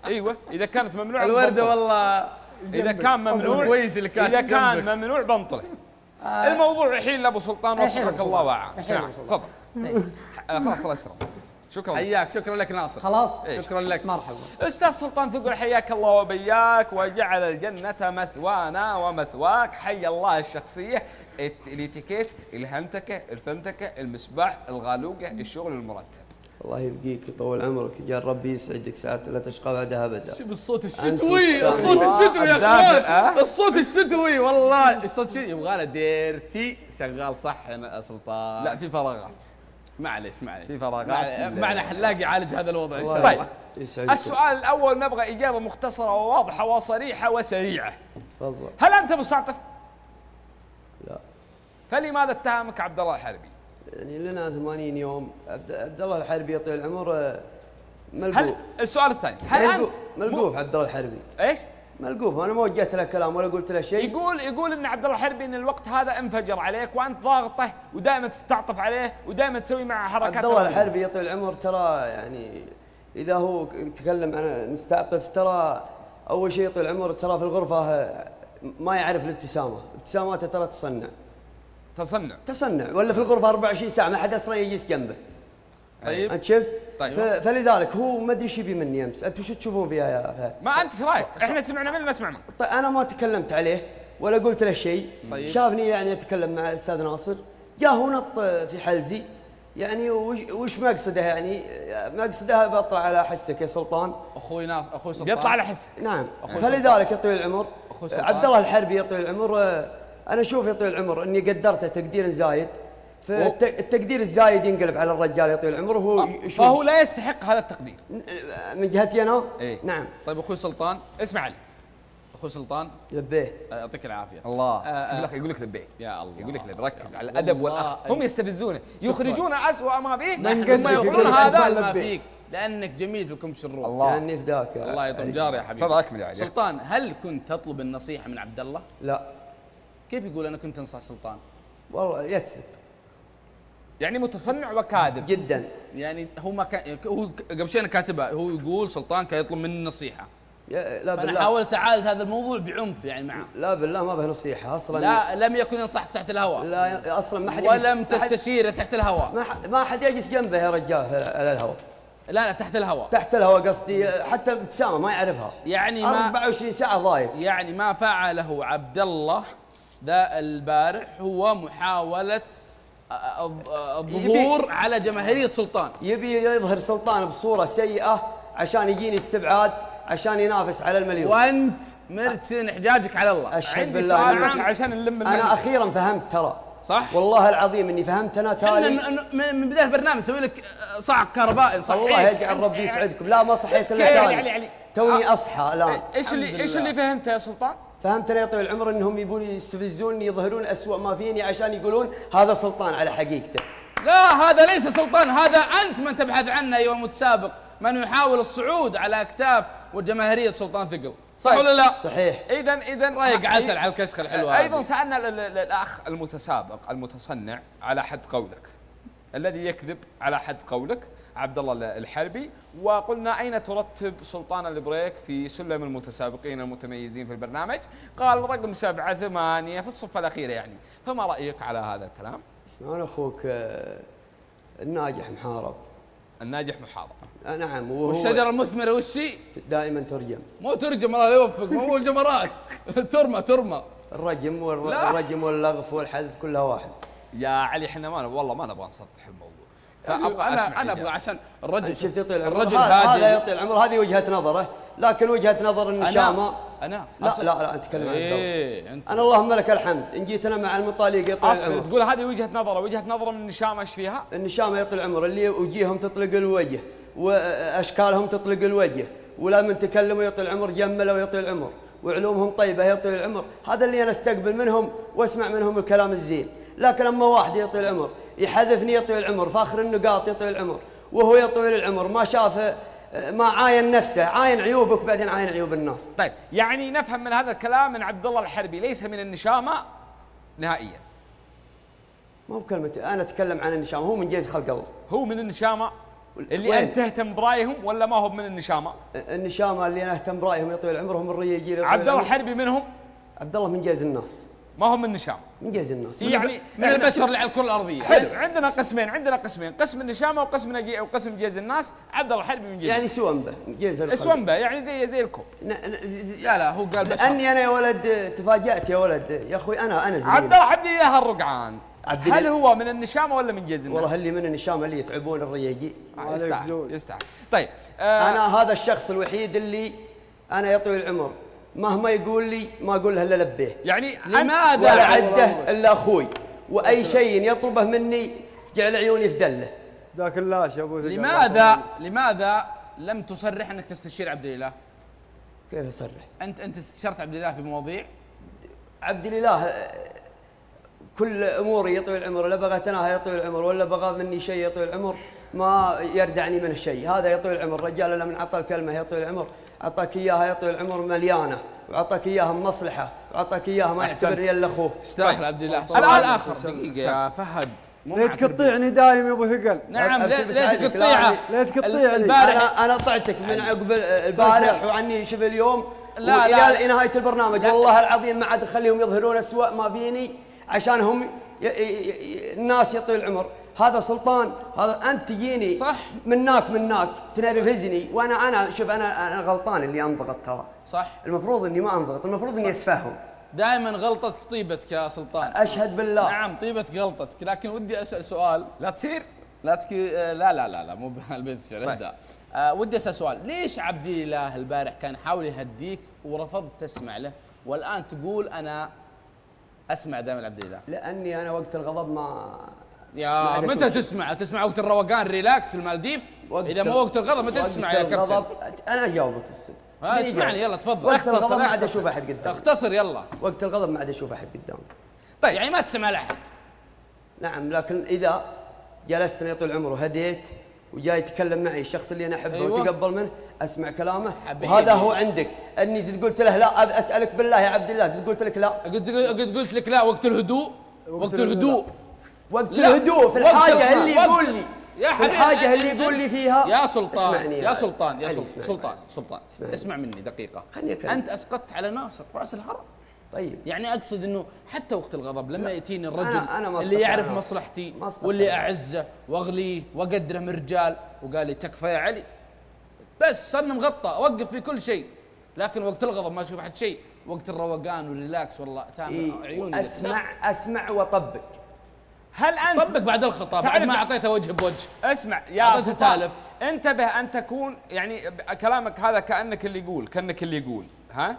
Speaker 3: أيوه إذا كانت ممنوعه الوردة.
Speaker 4: والله
Speaker 3: إذا كان ممنوع
Speaker 4: كويس اللي كاش
Speaker 3: إذا كان
Speaker 4: جنبك.
Speaker 3: ممنوع بنطله الموضوع يحيل لأبو سلطان وفقك الله. واعى نعم. تفضل. آه، خلاص الله يسلمك. شكرا.
Speaker 4: حياك شكرا لك ناصر.
Speaker 18: خلاص.
Speaker 4: شكرا لك.
Speaker 18: مرحبا.
Speaker 3: أستاذ سلطان ثقل حياك الله وبياك وجعل الجنة مثوانا ومثواك. حي الله الشخصية. الت- الإتيكيت الهمتكة الفمتكة المسبح الغالوقة الشغل المرتب.
Speaker 19: الله يبقيك يطول عمرك يجعل ربي يسعدك ساعات لا تشقى بعدها ابدا.
Speaker 4: شوف الصوت الشتوي. الصوت الشتوي يا أخوان.
Speaker 3: أه؟
Speaker 4: الصوت الشتوي والله. الصوت الشتوي يبغى له ديرتي شغال صح يا سلطان
Speaker 3: لا في فراغات.
Speaker 4: معلش معلش
Speaker 3: في فراغات.
Speaker 4: مع- معنا حلاق يعالج هذا الوضع إن شاء
Speaker 19: الله.
Speaker 3: طيب.
Speaker 19: يسعدك.
Speaker 3: السؤال الأول نبغى إجابة مختصرة وواضحة وصريحة وسريعة.
Speaker 19: تفضل.
Speaker 3: هل أنت مستعطف؟
Speaker 19: لا.
Speaker 3: فلماذا اتهمك عبد الله الحربي؟
Speaker 19: يعني لنا 80 يوم. عبد, الله الحربي يطول العمر آه،
Speaker 3: هل
Speaker 19: ملقوف
Speaker 3: السؤال الثاني هل
Speaker 19: ملقوف- ملقوف عبد الله الحربي.
Speaker 3: إيش؟
Speaker 19: ملقوف. أنا ما وجهت له كلام ولا قلت له شيء.
Speaker 3: يقول يقول إن عبد الله الحربي إن الوقت هذا انفجر عليك وأنت ضاغطه ودائما تستعطف عليه ودائما تسوي معه حركات
Speaker 19: عبد الله. الحربي يطول العمر ترى يعني إذا هو تكلم عن مستعطف ترى أول شيء يطول العمر ترى في الغرفة آه، ما يعرف الابتسامة. ابتساماته ترى تصنع.
Speaker 3: تصنع.
Speaker 19: تصنع. ولا في الغرفة 24 ساعة ما حد أصلا يجلس جنبه.
Speaker 4: طيب.
Speaker 19: انت شفت؟
Speaker 3: طيب.
Speaker 19: فلذلك هو ما أدري إيش يبي مني أمس. أنتم شو تشوفون فيها يا فهد؟
Speaker 3: ما أنت إيش رايك؟ إحنا سمعنا منه نسمع منه
Speaker 19: طيب أنا ما تكلمت عليه ولا قلت له شيء.
Speaker 4: طيب.
Speaker 19: شافني يعني أتكلم مع الأستاذ ناصر. جاء هو نط في حلزي. يعني وش, وش مقصده يعني؟ مقصده بطلع على حسك يا سلطان.
Speaker 4: أخوي ناس أخوي سلطان.
Speaker 3: بيطلع على حس
Speaker 19: نعم.
Speaker 4: أخوي
Speaker 19: فلذلك يطول العمر.
Speaker 4: أخوي سلطان.
Speaker 19: عبد الله الحربي يطول العمر. آه، أنا أشوف يطول العمر إني قدرته تقدير زايد فالتقدير الزايد ينقلب على الرجال يطول العمر وهو يشوف
Speaker 3: فهو لا يستحق هذا التقدير.
Speaker 19: من جهتي أنا؟
Speaker 3: إيه.
Speaker 19: نعم.
Speaker 4: طيب أخوي سلطان
Speaker 3: اسمع لي.
Speaker 4: أخوي سلطان
Speaker 19: لبيه.
Speaker 4: آه، يعطيك العافية.
Speaker 3: الله.
Speaker 4: آه، آه.
Speaker 3: يقول لك لبيه.
Speaker 4: يا الله
Speaker 3: يقول لك لبيه. ركز على الأدب والأخ. هم يستفزونه. يخرجون اسوء ما به
Speaker 19: من
Speaker 3: ثم يقولون
Speaker 19: يقول
Speaker 3: هذا.
Speaker 4: ما. فيك لأنك جميل فيكم شرور.
Speaker 3: الله
Speaker 19: كاني فداك يا
Speaker 4: الله يطول جاري يا حبيبي.
Speaker 3: تفضل أكمل يا علي.
Speaker 4: سلطان هل كنت تطلب النصيحة من عبد الله؟
Speaker 19: لا.
Speaker 4: كيف يقول أنا كنت أنصح سلطان؟
Speaker 19: والله يكذب.
Speaker 3: يعني متصنع وكاذب.
Speaker 19: جدا.
Speaker 4: يعني هو ما كان هو قبل شوي أنا كاتبها هو يقول سلطان كان يطلب مني النصيحه
Speaker 19: يا لا بالله.
Speaker 4: حاولت اعالج هذا الموضوع بعنف يعني معه.
Speaker 19: لا بالله ما به نصيحة. أصلا
Speaker 4: لا لم يكن ينصحك تحت الهواء.
Speaker 19: لا أصلا ما حد يجلس-
Speaker 4: ولم تستشيره تحت الهواء.
Speaker 19: ما حد ما حد يجلس جنبه يا رجال على الهواء.
Speaker 4: لا لا تحت الهواء.
Speaker 19: تحت الهواء قصدي حتى ابتسامة ما يعرفها.
Speaker 4: يعني ما
Speaker 19: 24 ساعة ضايق.
Speaker 4: يعني ما فعله عبد الله ذا البارح هو محاولة الظهور على جماهيرية سلطان.
Speaker 19: يبي يظهر سلطان بصورة سيئة عشان يجيني استبعاد عشان ينافس على المليون.
Speaker 4: وأنت مرتسن حجاجك على الله.
Speaker 19: أشهد
Speaker 3: عندي
Speaker 19: بالله
Speaker 3: بس عشان نلم أنا.
Speaker 19: أخيرا فهمت ترى.
Speaker 4: صح؟
Speaker 19: والله العظيم إني فهمت
Speaker 4: أنا
Speaker 19: تالي.
Speaker 4: من من بداية البرنامج نسوي لك صعق كهربائي صحيح؟
Speaker 19: الله يجعل ربي يسعدكم. لا ما صحيت إلا
Speaker 3: علي
Speaker 19: تالي توني أصحى الآن.
Speaker 3: إيش اللي
Speaker 4: إيش.
Speaker 3: اللي فهمته يا سلطان؟
Speaker 19: فهمت أنا يا طويل العمر إنهم يبون يستفزوني يظهرون اسوء ما فيني عشان يقولون هذا سلطان على حقيقته
Speaker 4: لا هذا ليس سلطان هذا أنت من تبحث عنه أيها المتسابق من يحاول الصعود على أكتاف وجماهيرية سلطان ثقل صح. ولا لا؟
Speaker 19: صحيح
Speaker 3: اذا اذا
Speaker 4: رايق عسل على الكسخة الحلوة أيضا.
Speaker 3: سألنا ال- ال- الأخ المتسابق المتصنع على حد قولك الذي يكذب على حد قولك عبد الله الحربي. وقلنا أين ترتب سلطان البريك في سلم المتسابقين المتميزين في البرنامج؟ قال رقم سبعة ثمانية في الصفة الأخيرة يعني. فما رأيك على هذا الكلام؟
Speaker 19: اسمع أنا أخوك آه، الناجح محارب.
Speaker 3: الناجح محاضر
Speaker 19: آه، نعم وهو
Speaker 4: والشجرة المثمرة والشيء
Speaker 19: دائما ترجم.
Speaker 4: مو ترجم الله يوفق. مو الجمرات. ترمى ترمى.
Speaker 19: الرجم. والرجم واللغف والحذف كلها واحد.
Speaker 3: يا علي إحنا ما والله ما نبغى نسطح الموضوع. فابغى
Speaker 4: أنا
Speaker 3: أسمع أنا.
Speaker 4: أبغى عشان الرجل
Speaker 19: شفت يطيل العمر
Speaker 4: الرجل
Speaker 19: هذا يطيل العمر. هذه وجهة نظره. لكن وجهة نظر النشامه
Speaker 4: أنا
Speaker 19: لا لا لا أنت تكلم عن
Speaker 4: إيه،
Speaker 19: الدور.
Speaker 4: أنت-
Speaker 19: أنا اللهم لك الحمد. إن جيت أنا مع المطاليق يطيل
Speaker 3: اصبر
Speaker 19: العمر.
Speaker 3: تقول هذه وجهة نظره. وجهة نظره من النشامة إيش فيها؟
Speaker 19: النشامة يطيل العمر. اللي وجيههم تطلق الوجه وأشكالهم تطلق الوجه ولما تكلموا يطيل العمر جملوا يطيل العمر وعلومهم طيبة يطيل العمر. هذا اللي أنا أستقبل منهم وأسمع منهم الكلام الزين. لكن أما واحد يطيل العمر يحذفني يطيل العمر فاخر النقاط يطيل العمر وهو يطول العمر ما شاف ما عاين نفسه عاين عيوبك بعدين عاين عيوب الناس
Speaker 3: طيب يعني نفهم من هذا الكلام من عبد الله الحربي ليس من النشامة نهائيا
Speaker 19: ما هو كلمة أنا أتكلم عن النشامة هو من جيز خلق الله
Speaker 3: هو من النشامة اللي
Speaker 19: وين؟
Speaker 3: أنت تهتم برأيهم ولا ما هو من النشامة؟
Speaker 19: النشامة اللي أنا أهتم برأيهم يطول العمر هم الرجال
Speaker 3: عبد الله. الحربي منهم؟
Speaker 19: عبد الله من جيز الناس
Speaker 3: ما هو من النشامه
Speaker 19: من جيز الناس.
Speaker 3: يعني
Speaker 4: من البشر على الكره الأرضية.
Speaker 3: حلو. عندنا قسمين عندنا قسمين قسم النشامه وقسم نجي وقسم جيز الناس. عبد الله الحربي من جيز
Speaker 19: يعني من جيز.
Speaker 3: سومبه يعني زي زي الكوب.
Speaker 4: لا لا هو قال بشر
Speaker 19: لأني أنا يا ولد تفاجأت يا ولد. يا أنا أنا زميلك.
Speaker 3: عبد الله عبد الاله الرقعان هل هو من النشامة ولا من جيز الناس؟
Speaker 19: والله اللي من النشامة اللي يتعبون الرياجي.
Speaker 3: آه، يستاهل يستاهل. طيب آه
Speaker 19: أنا هذا الشخص الوحيد اللي أنا يطول العمر. مهما يقول لي ما أقول له إلا لبيه
Speaker 3: يعني
Speaker 19: لماذا ولا عده إلا أخوي؟ وأي شيء يطلبه مني جعل عيوني في دله.
Speaker 5: ذاك اللاش يا أبو.
Speaker 4: لماذا لماذا لم تصرح إنك تستشير عبد الإله؟
Speaker 19: كيف أصرح؟
Speaker 4: انت أنت استشرت عبد الإله في مواضيع؟
Speaker 19: عبد الإله كل أموري يطول العمر لا بغيت أنا يطول العمر ولا بغى مني شيء يطول العمر ما يردعني من الشيء. هذا يطول العمر. رجال لما عطى الكلمة يطول العمر. أعطاك إياها يطول العمر مليانة وعطاك إياها مصلحة وعطاك إياها ما يحسب الريال لاخوه
Speaker 4: استاهل عبد الله.
Speaker 19: الآن
Speaker 4: السؤال الآخر دقيقة يا فهد. معك
Speaker 5: تقطعني دايم يا أبو ثقل
Speaker 4: نعم
Speaker 19: بساعدك.
Speaker 4: تقطيعه.
Speaker 19: لا،
Speaker 5: ليه تقطعني
Speaker 19: أنا أنا طعتك من عقب البارح وعني شوف اليوم.
Speaker 4: لا، لا.
Speaker 19: نهاية البرنامج.
Speaker 4: لا.
Speaker 19: والله العظيم ما عاد أخليهم يظهرون اسوء ما فيني عشان هم. الناس يطول العمر. هذا سلطان هذا أنت تجيني صح. مناك مناك تنرفزني وأنا أنا شوف أنا أنا غلطان اللي أنضغط ترى.
Speaker 4: صح.
Speaker 19: المفروض إني ما أنضغط المفروض إني أسفههم.
Speaker 4: دائما غلطتك طيبتك يا سلطان.
Speaker 19: أشهد بالله.
Speaker 4: نعم طيبتك غلطتك. لكن ودي أسأل سؤال.
Speaker 3: لا تصير؟
Speaker 4: لا تكي لا لا لا لا مو بهالبيت الشعر ابدا آه ودي أسأل سؤال. ليش عبد الاله البارح كان يحاول يهديك ورفضت تسمع له والآن تقول أنا أسمع دائما عبد الاله
Speaker 19: لأني أنا وقت الغضب ما
Speaker 4: يا متى. تسمع؟ تسمع وقت الروقان relax في المالديف؟
Speaker 19: وقت إذا
Speaker 4: مو وقت الغضب متى
Speaker 19: وقت
Speaker 4: تسمع يا كابتن.
Speaker 19: أنا
Speaker 4: أجاوبك
Speaker 19: تبيني
Speaker 4: اسمعني؟ يلا تفضل.
Speaker 19: وقت الغضب ما عاد. أشوف أحد قدامي.
Speaker 4: اختصر يلا.
Speaker 19: وقت الغضب ما عاد أشوف أحد قدامي.
Speaker 4: طيب يعني ما تسمع لأحد.
Speaker 19: نعم لكن إذا جلست أنا طول عمره هديت وجاي يتكلم معي الشخص اللي أنا أحبه
Speaker 4: أيوة.
Speaker 19: وتقبل منه أسمع كلامه.
Speaker 4: حبيبي.
Speaker 19: وهذا هو عندك. إني جيت قلت له لا أسألك بالله يا عبد الله. جيت قلت لك لا.
Speaker 4: قلت قلت قلت لك لا وقت الهدوء. وقت الهدوء.
Speaker 19: وقت الهدوء في
Speaker 4: وقت الحاجة
Speaker 19: اللي يقول لي
Speaker 4: يا
Speaker 19: في
Speaker 4: حبيبي الحاجة
Speaker 19: اللي يقول لي فيها
Speaker 4: يا سلطان
Speaker 19: اسمعني
Speaker 4: يا سلطان يا سلطان. سلطان سلطان.
Speaker 19: اسمعني.
Speaker 4: اسمع مني دقيقة.
Speaker 19: خلني أكلم.
Speaker 4: أنت أسقطت على ناصر رأس الهرم.
Speaker 19: طيب.
Speaker 4: يعني أقصد أنه حتى وقت الغضب لما يأتيني الرجل
Speaker 19: أنا- أنا
Speaker 4: اللي يعرف. مصلحتي واللي
Speaker 19: على
Speaker 4: أعزه وأغليه وأقدره من رجال وقال لي تكفى يا علي. بس صرنا مغطى أوقف في كل شيء. لكن وقت الغضب ما أشوف أحد شيء. وقت الروقان والريلاكس والله تامر
Speaker 19: إيه،
Speaker 4: عيوني.
Speaker 19: أسمع أسمع وأطبق.
Speaker 3: هل انت
Speaker 4: طبق بعد الخطاب بعد
Speaker 3: تعرف-
Speaker 4: ما أعطيته وجه بوجه.
Speaker 3: اسمع يا
Speaker 4: تالف.
Speaker 3: انتبه أن تكون يعني كلامك هذا كأنك اللي يقول كأنك اللي يقول ها؟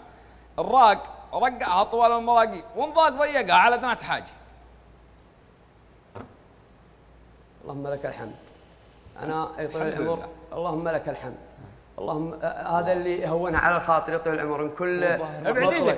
Speaker 3: الراق رقعها طوال المراقي وانضاق ضيقها على ادنى حاجة
Speaker 19: اللهم لك الحمد. أنا يطول
Speaker 3: الحمد
Speaker 19: العمر
Speaker 3: لله.
Speaker 19: اللهم لك الحمد. اللهم آه، هذا اللي هون على الخاطر يطول العمر من كل
Speaker 3: ابعد.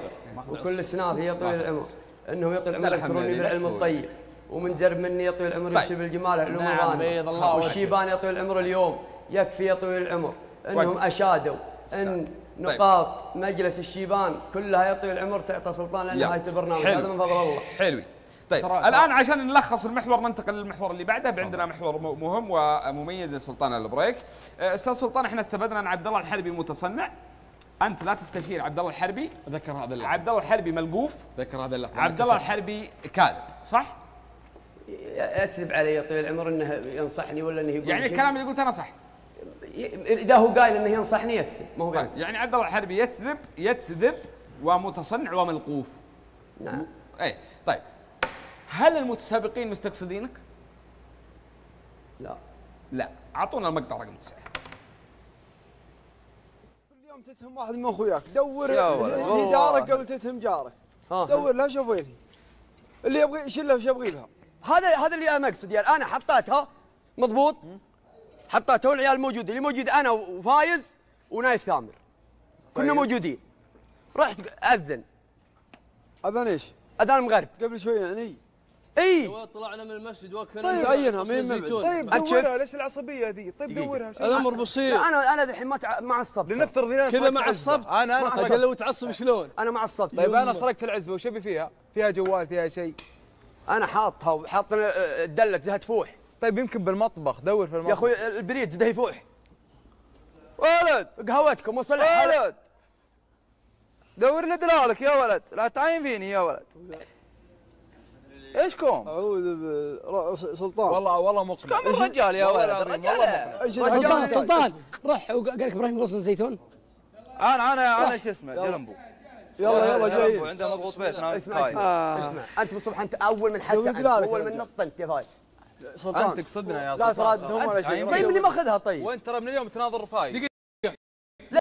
Speaker 19: وكل سنافي يطول العمر. إنهم يطول العمر
Speaker 3: الحمد
Speaker 19: يذكروني. بالعلم الطيب. ومن جرب مني يطول العمر
Speaker 3: طيب.
Speaker 19: يمشي بالجمال علوم
Speaker 4: نعم، بيض الله. وجهك.
Speaker 19: والشيبان يطول العمر اليوم يكفي يطول العمر. إنهم
Speaker 3: وقف.
Speaker 19: أشادوا. إن نقاط مجلس الشيبان كلها يطول العمر تعطى سلطان. لنهايه البرنامج
Speaker 3: حلو.
Speaker 19: هذا من فضل الله.
Speaker 3: حلوي. طيب
Speaker 4: ترى-
Speaker 3: الآن عشان نلخص المحور ننتقل للمحور اللي بعده. عندنا محور مهم ومميز لسلطان البريك. آه، أستاذ سلطان إحنا استفدنا ان عبد الله الحربي متصنع. أنت لا تستشير عبد الله الحربي.
Speaker 4: ذكر هذا
Speaker 3: عبد الله الحربي ملقوف.
Speaker 4: ذكر هذا
Speaker 3: عبد الله الحربي كاذب صح؟
Speaker 19: يكذب علي يطول العمر إنه ينصحني ولا إنه يقول
Speaker 3: يعني
Speaker 19: شيء.
Speaker 3: الكلام اللي قلته أنا صح.
Speaker 19: إذا هو قايل إنه ينصحني يكذب ما هو
Speaker 3: طيب
Speaker 19: بينصح
Speaker 3: يعني عبد الله الحربي يكذب يكذب ومتصنع وملقوف.
Speaker 19: نعم.
Speaker 3: اي طيب. هل المتسابقين مستقصدينك؟
Speaker 19: لا.
Speaker 3: لا. أعطونا المقطع رقم تسعة.
Speaker 20: اليوم تتهم واحد من أخوياك. دور
Speaker 7: يا والله.
Speaker 20: دارك قبل تتهم جارك. دور لها شوف وين هي اللي يبغي شله وش يبغي لها
Speaker 19: هذا هذا اللي أنا مقصد يعني أنا حطيتها مضبوط؟ حطيتها والعيال موجودين. اللي موجود أنا وفايز ونايف ثامر. كنا
Speaker 20: طيب.
Speaker 19: موجودين. رحت أذن.
Speaker 20: أذن إيش؟
Speaker 19: أذان المغرب
Speaker 20: قبل شوي يعني.
Speaker 19: إي.
Speaker 10: طلعنا من المسجد وكنا
Speaker 20: طيب. زينها مين
Speaker 7: طيب. دورها ليش العصبية ذي طيب. دورها
Speaker 10: الأمر بسيط.
Speaker 19: أنا أنا الحين ما تع... ما عصبت.
Speaker 7: لنفترض
Speaker 10: كذا
Speaker 7: عزبة.
Speaker 10: الصبت أنا
Speaker 7: أنا
Speaker 10: لو تعصب شلون؟
Speaker 19: أنا ما عصبت.
Speaker 7: طيب أنا سرقت العزبة. وش أبي فيها؟ فيها جوال فيها شيء.
Speaker 19: أنا حاطها وحاط الدلة زهت فوح.
Speaker 7: طيب يمكن بالمطبخ. دور في المطبخ.
Speaker 19: يا أخوي البريد زده يفوح ولد قهوتكم وصل
Speaker 7: ولد! دور لي دلالك يا ولد. لا تعاين فيني يا ولد. ايشكم؟
Speaker 20: أعوذ بالله سلطان.
Speaker 7: والله والله مقنع.
Speaker 19: كم الرجال يا
Speaker 7: والله
Speaker 19: ولد؟ الرجال.
Speaker 18: سلطان؟ سلطان. روح وقال لك إبراهيم غصن زيتون.
Speaker 7: أنا أنا أنا شو اسمه؟ جلمبو
Speaker 20: يلا يلا جايين
Speaker 7: عندنا مضغوط بيت أنا
Speaker 19: اسمع
Speaker 7: قايد.
Speaker 19: اسمع اسمع انت بالصبح انت اول من
Speaker 20: دلالك
Speaker 19: اول من
Speaker 20: رجال.
Speaker 19: نط انت يا فايز
Speaker 20: سلطان
Speaker 7: انت تقصدنا يا
Speaker 20: لا
Speaker 7: سلطان
Speaker 20: تردهم ولا شيء.
Speaker 19: طيب اللي ماخذها طيب
Speaker 7: وانت ترى من اليوم تناظر رفايق
Speaker 19: دقيقة. لا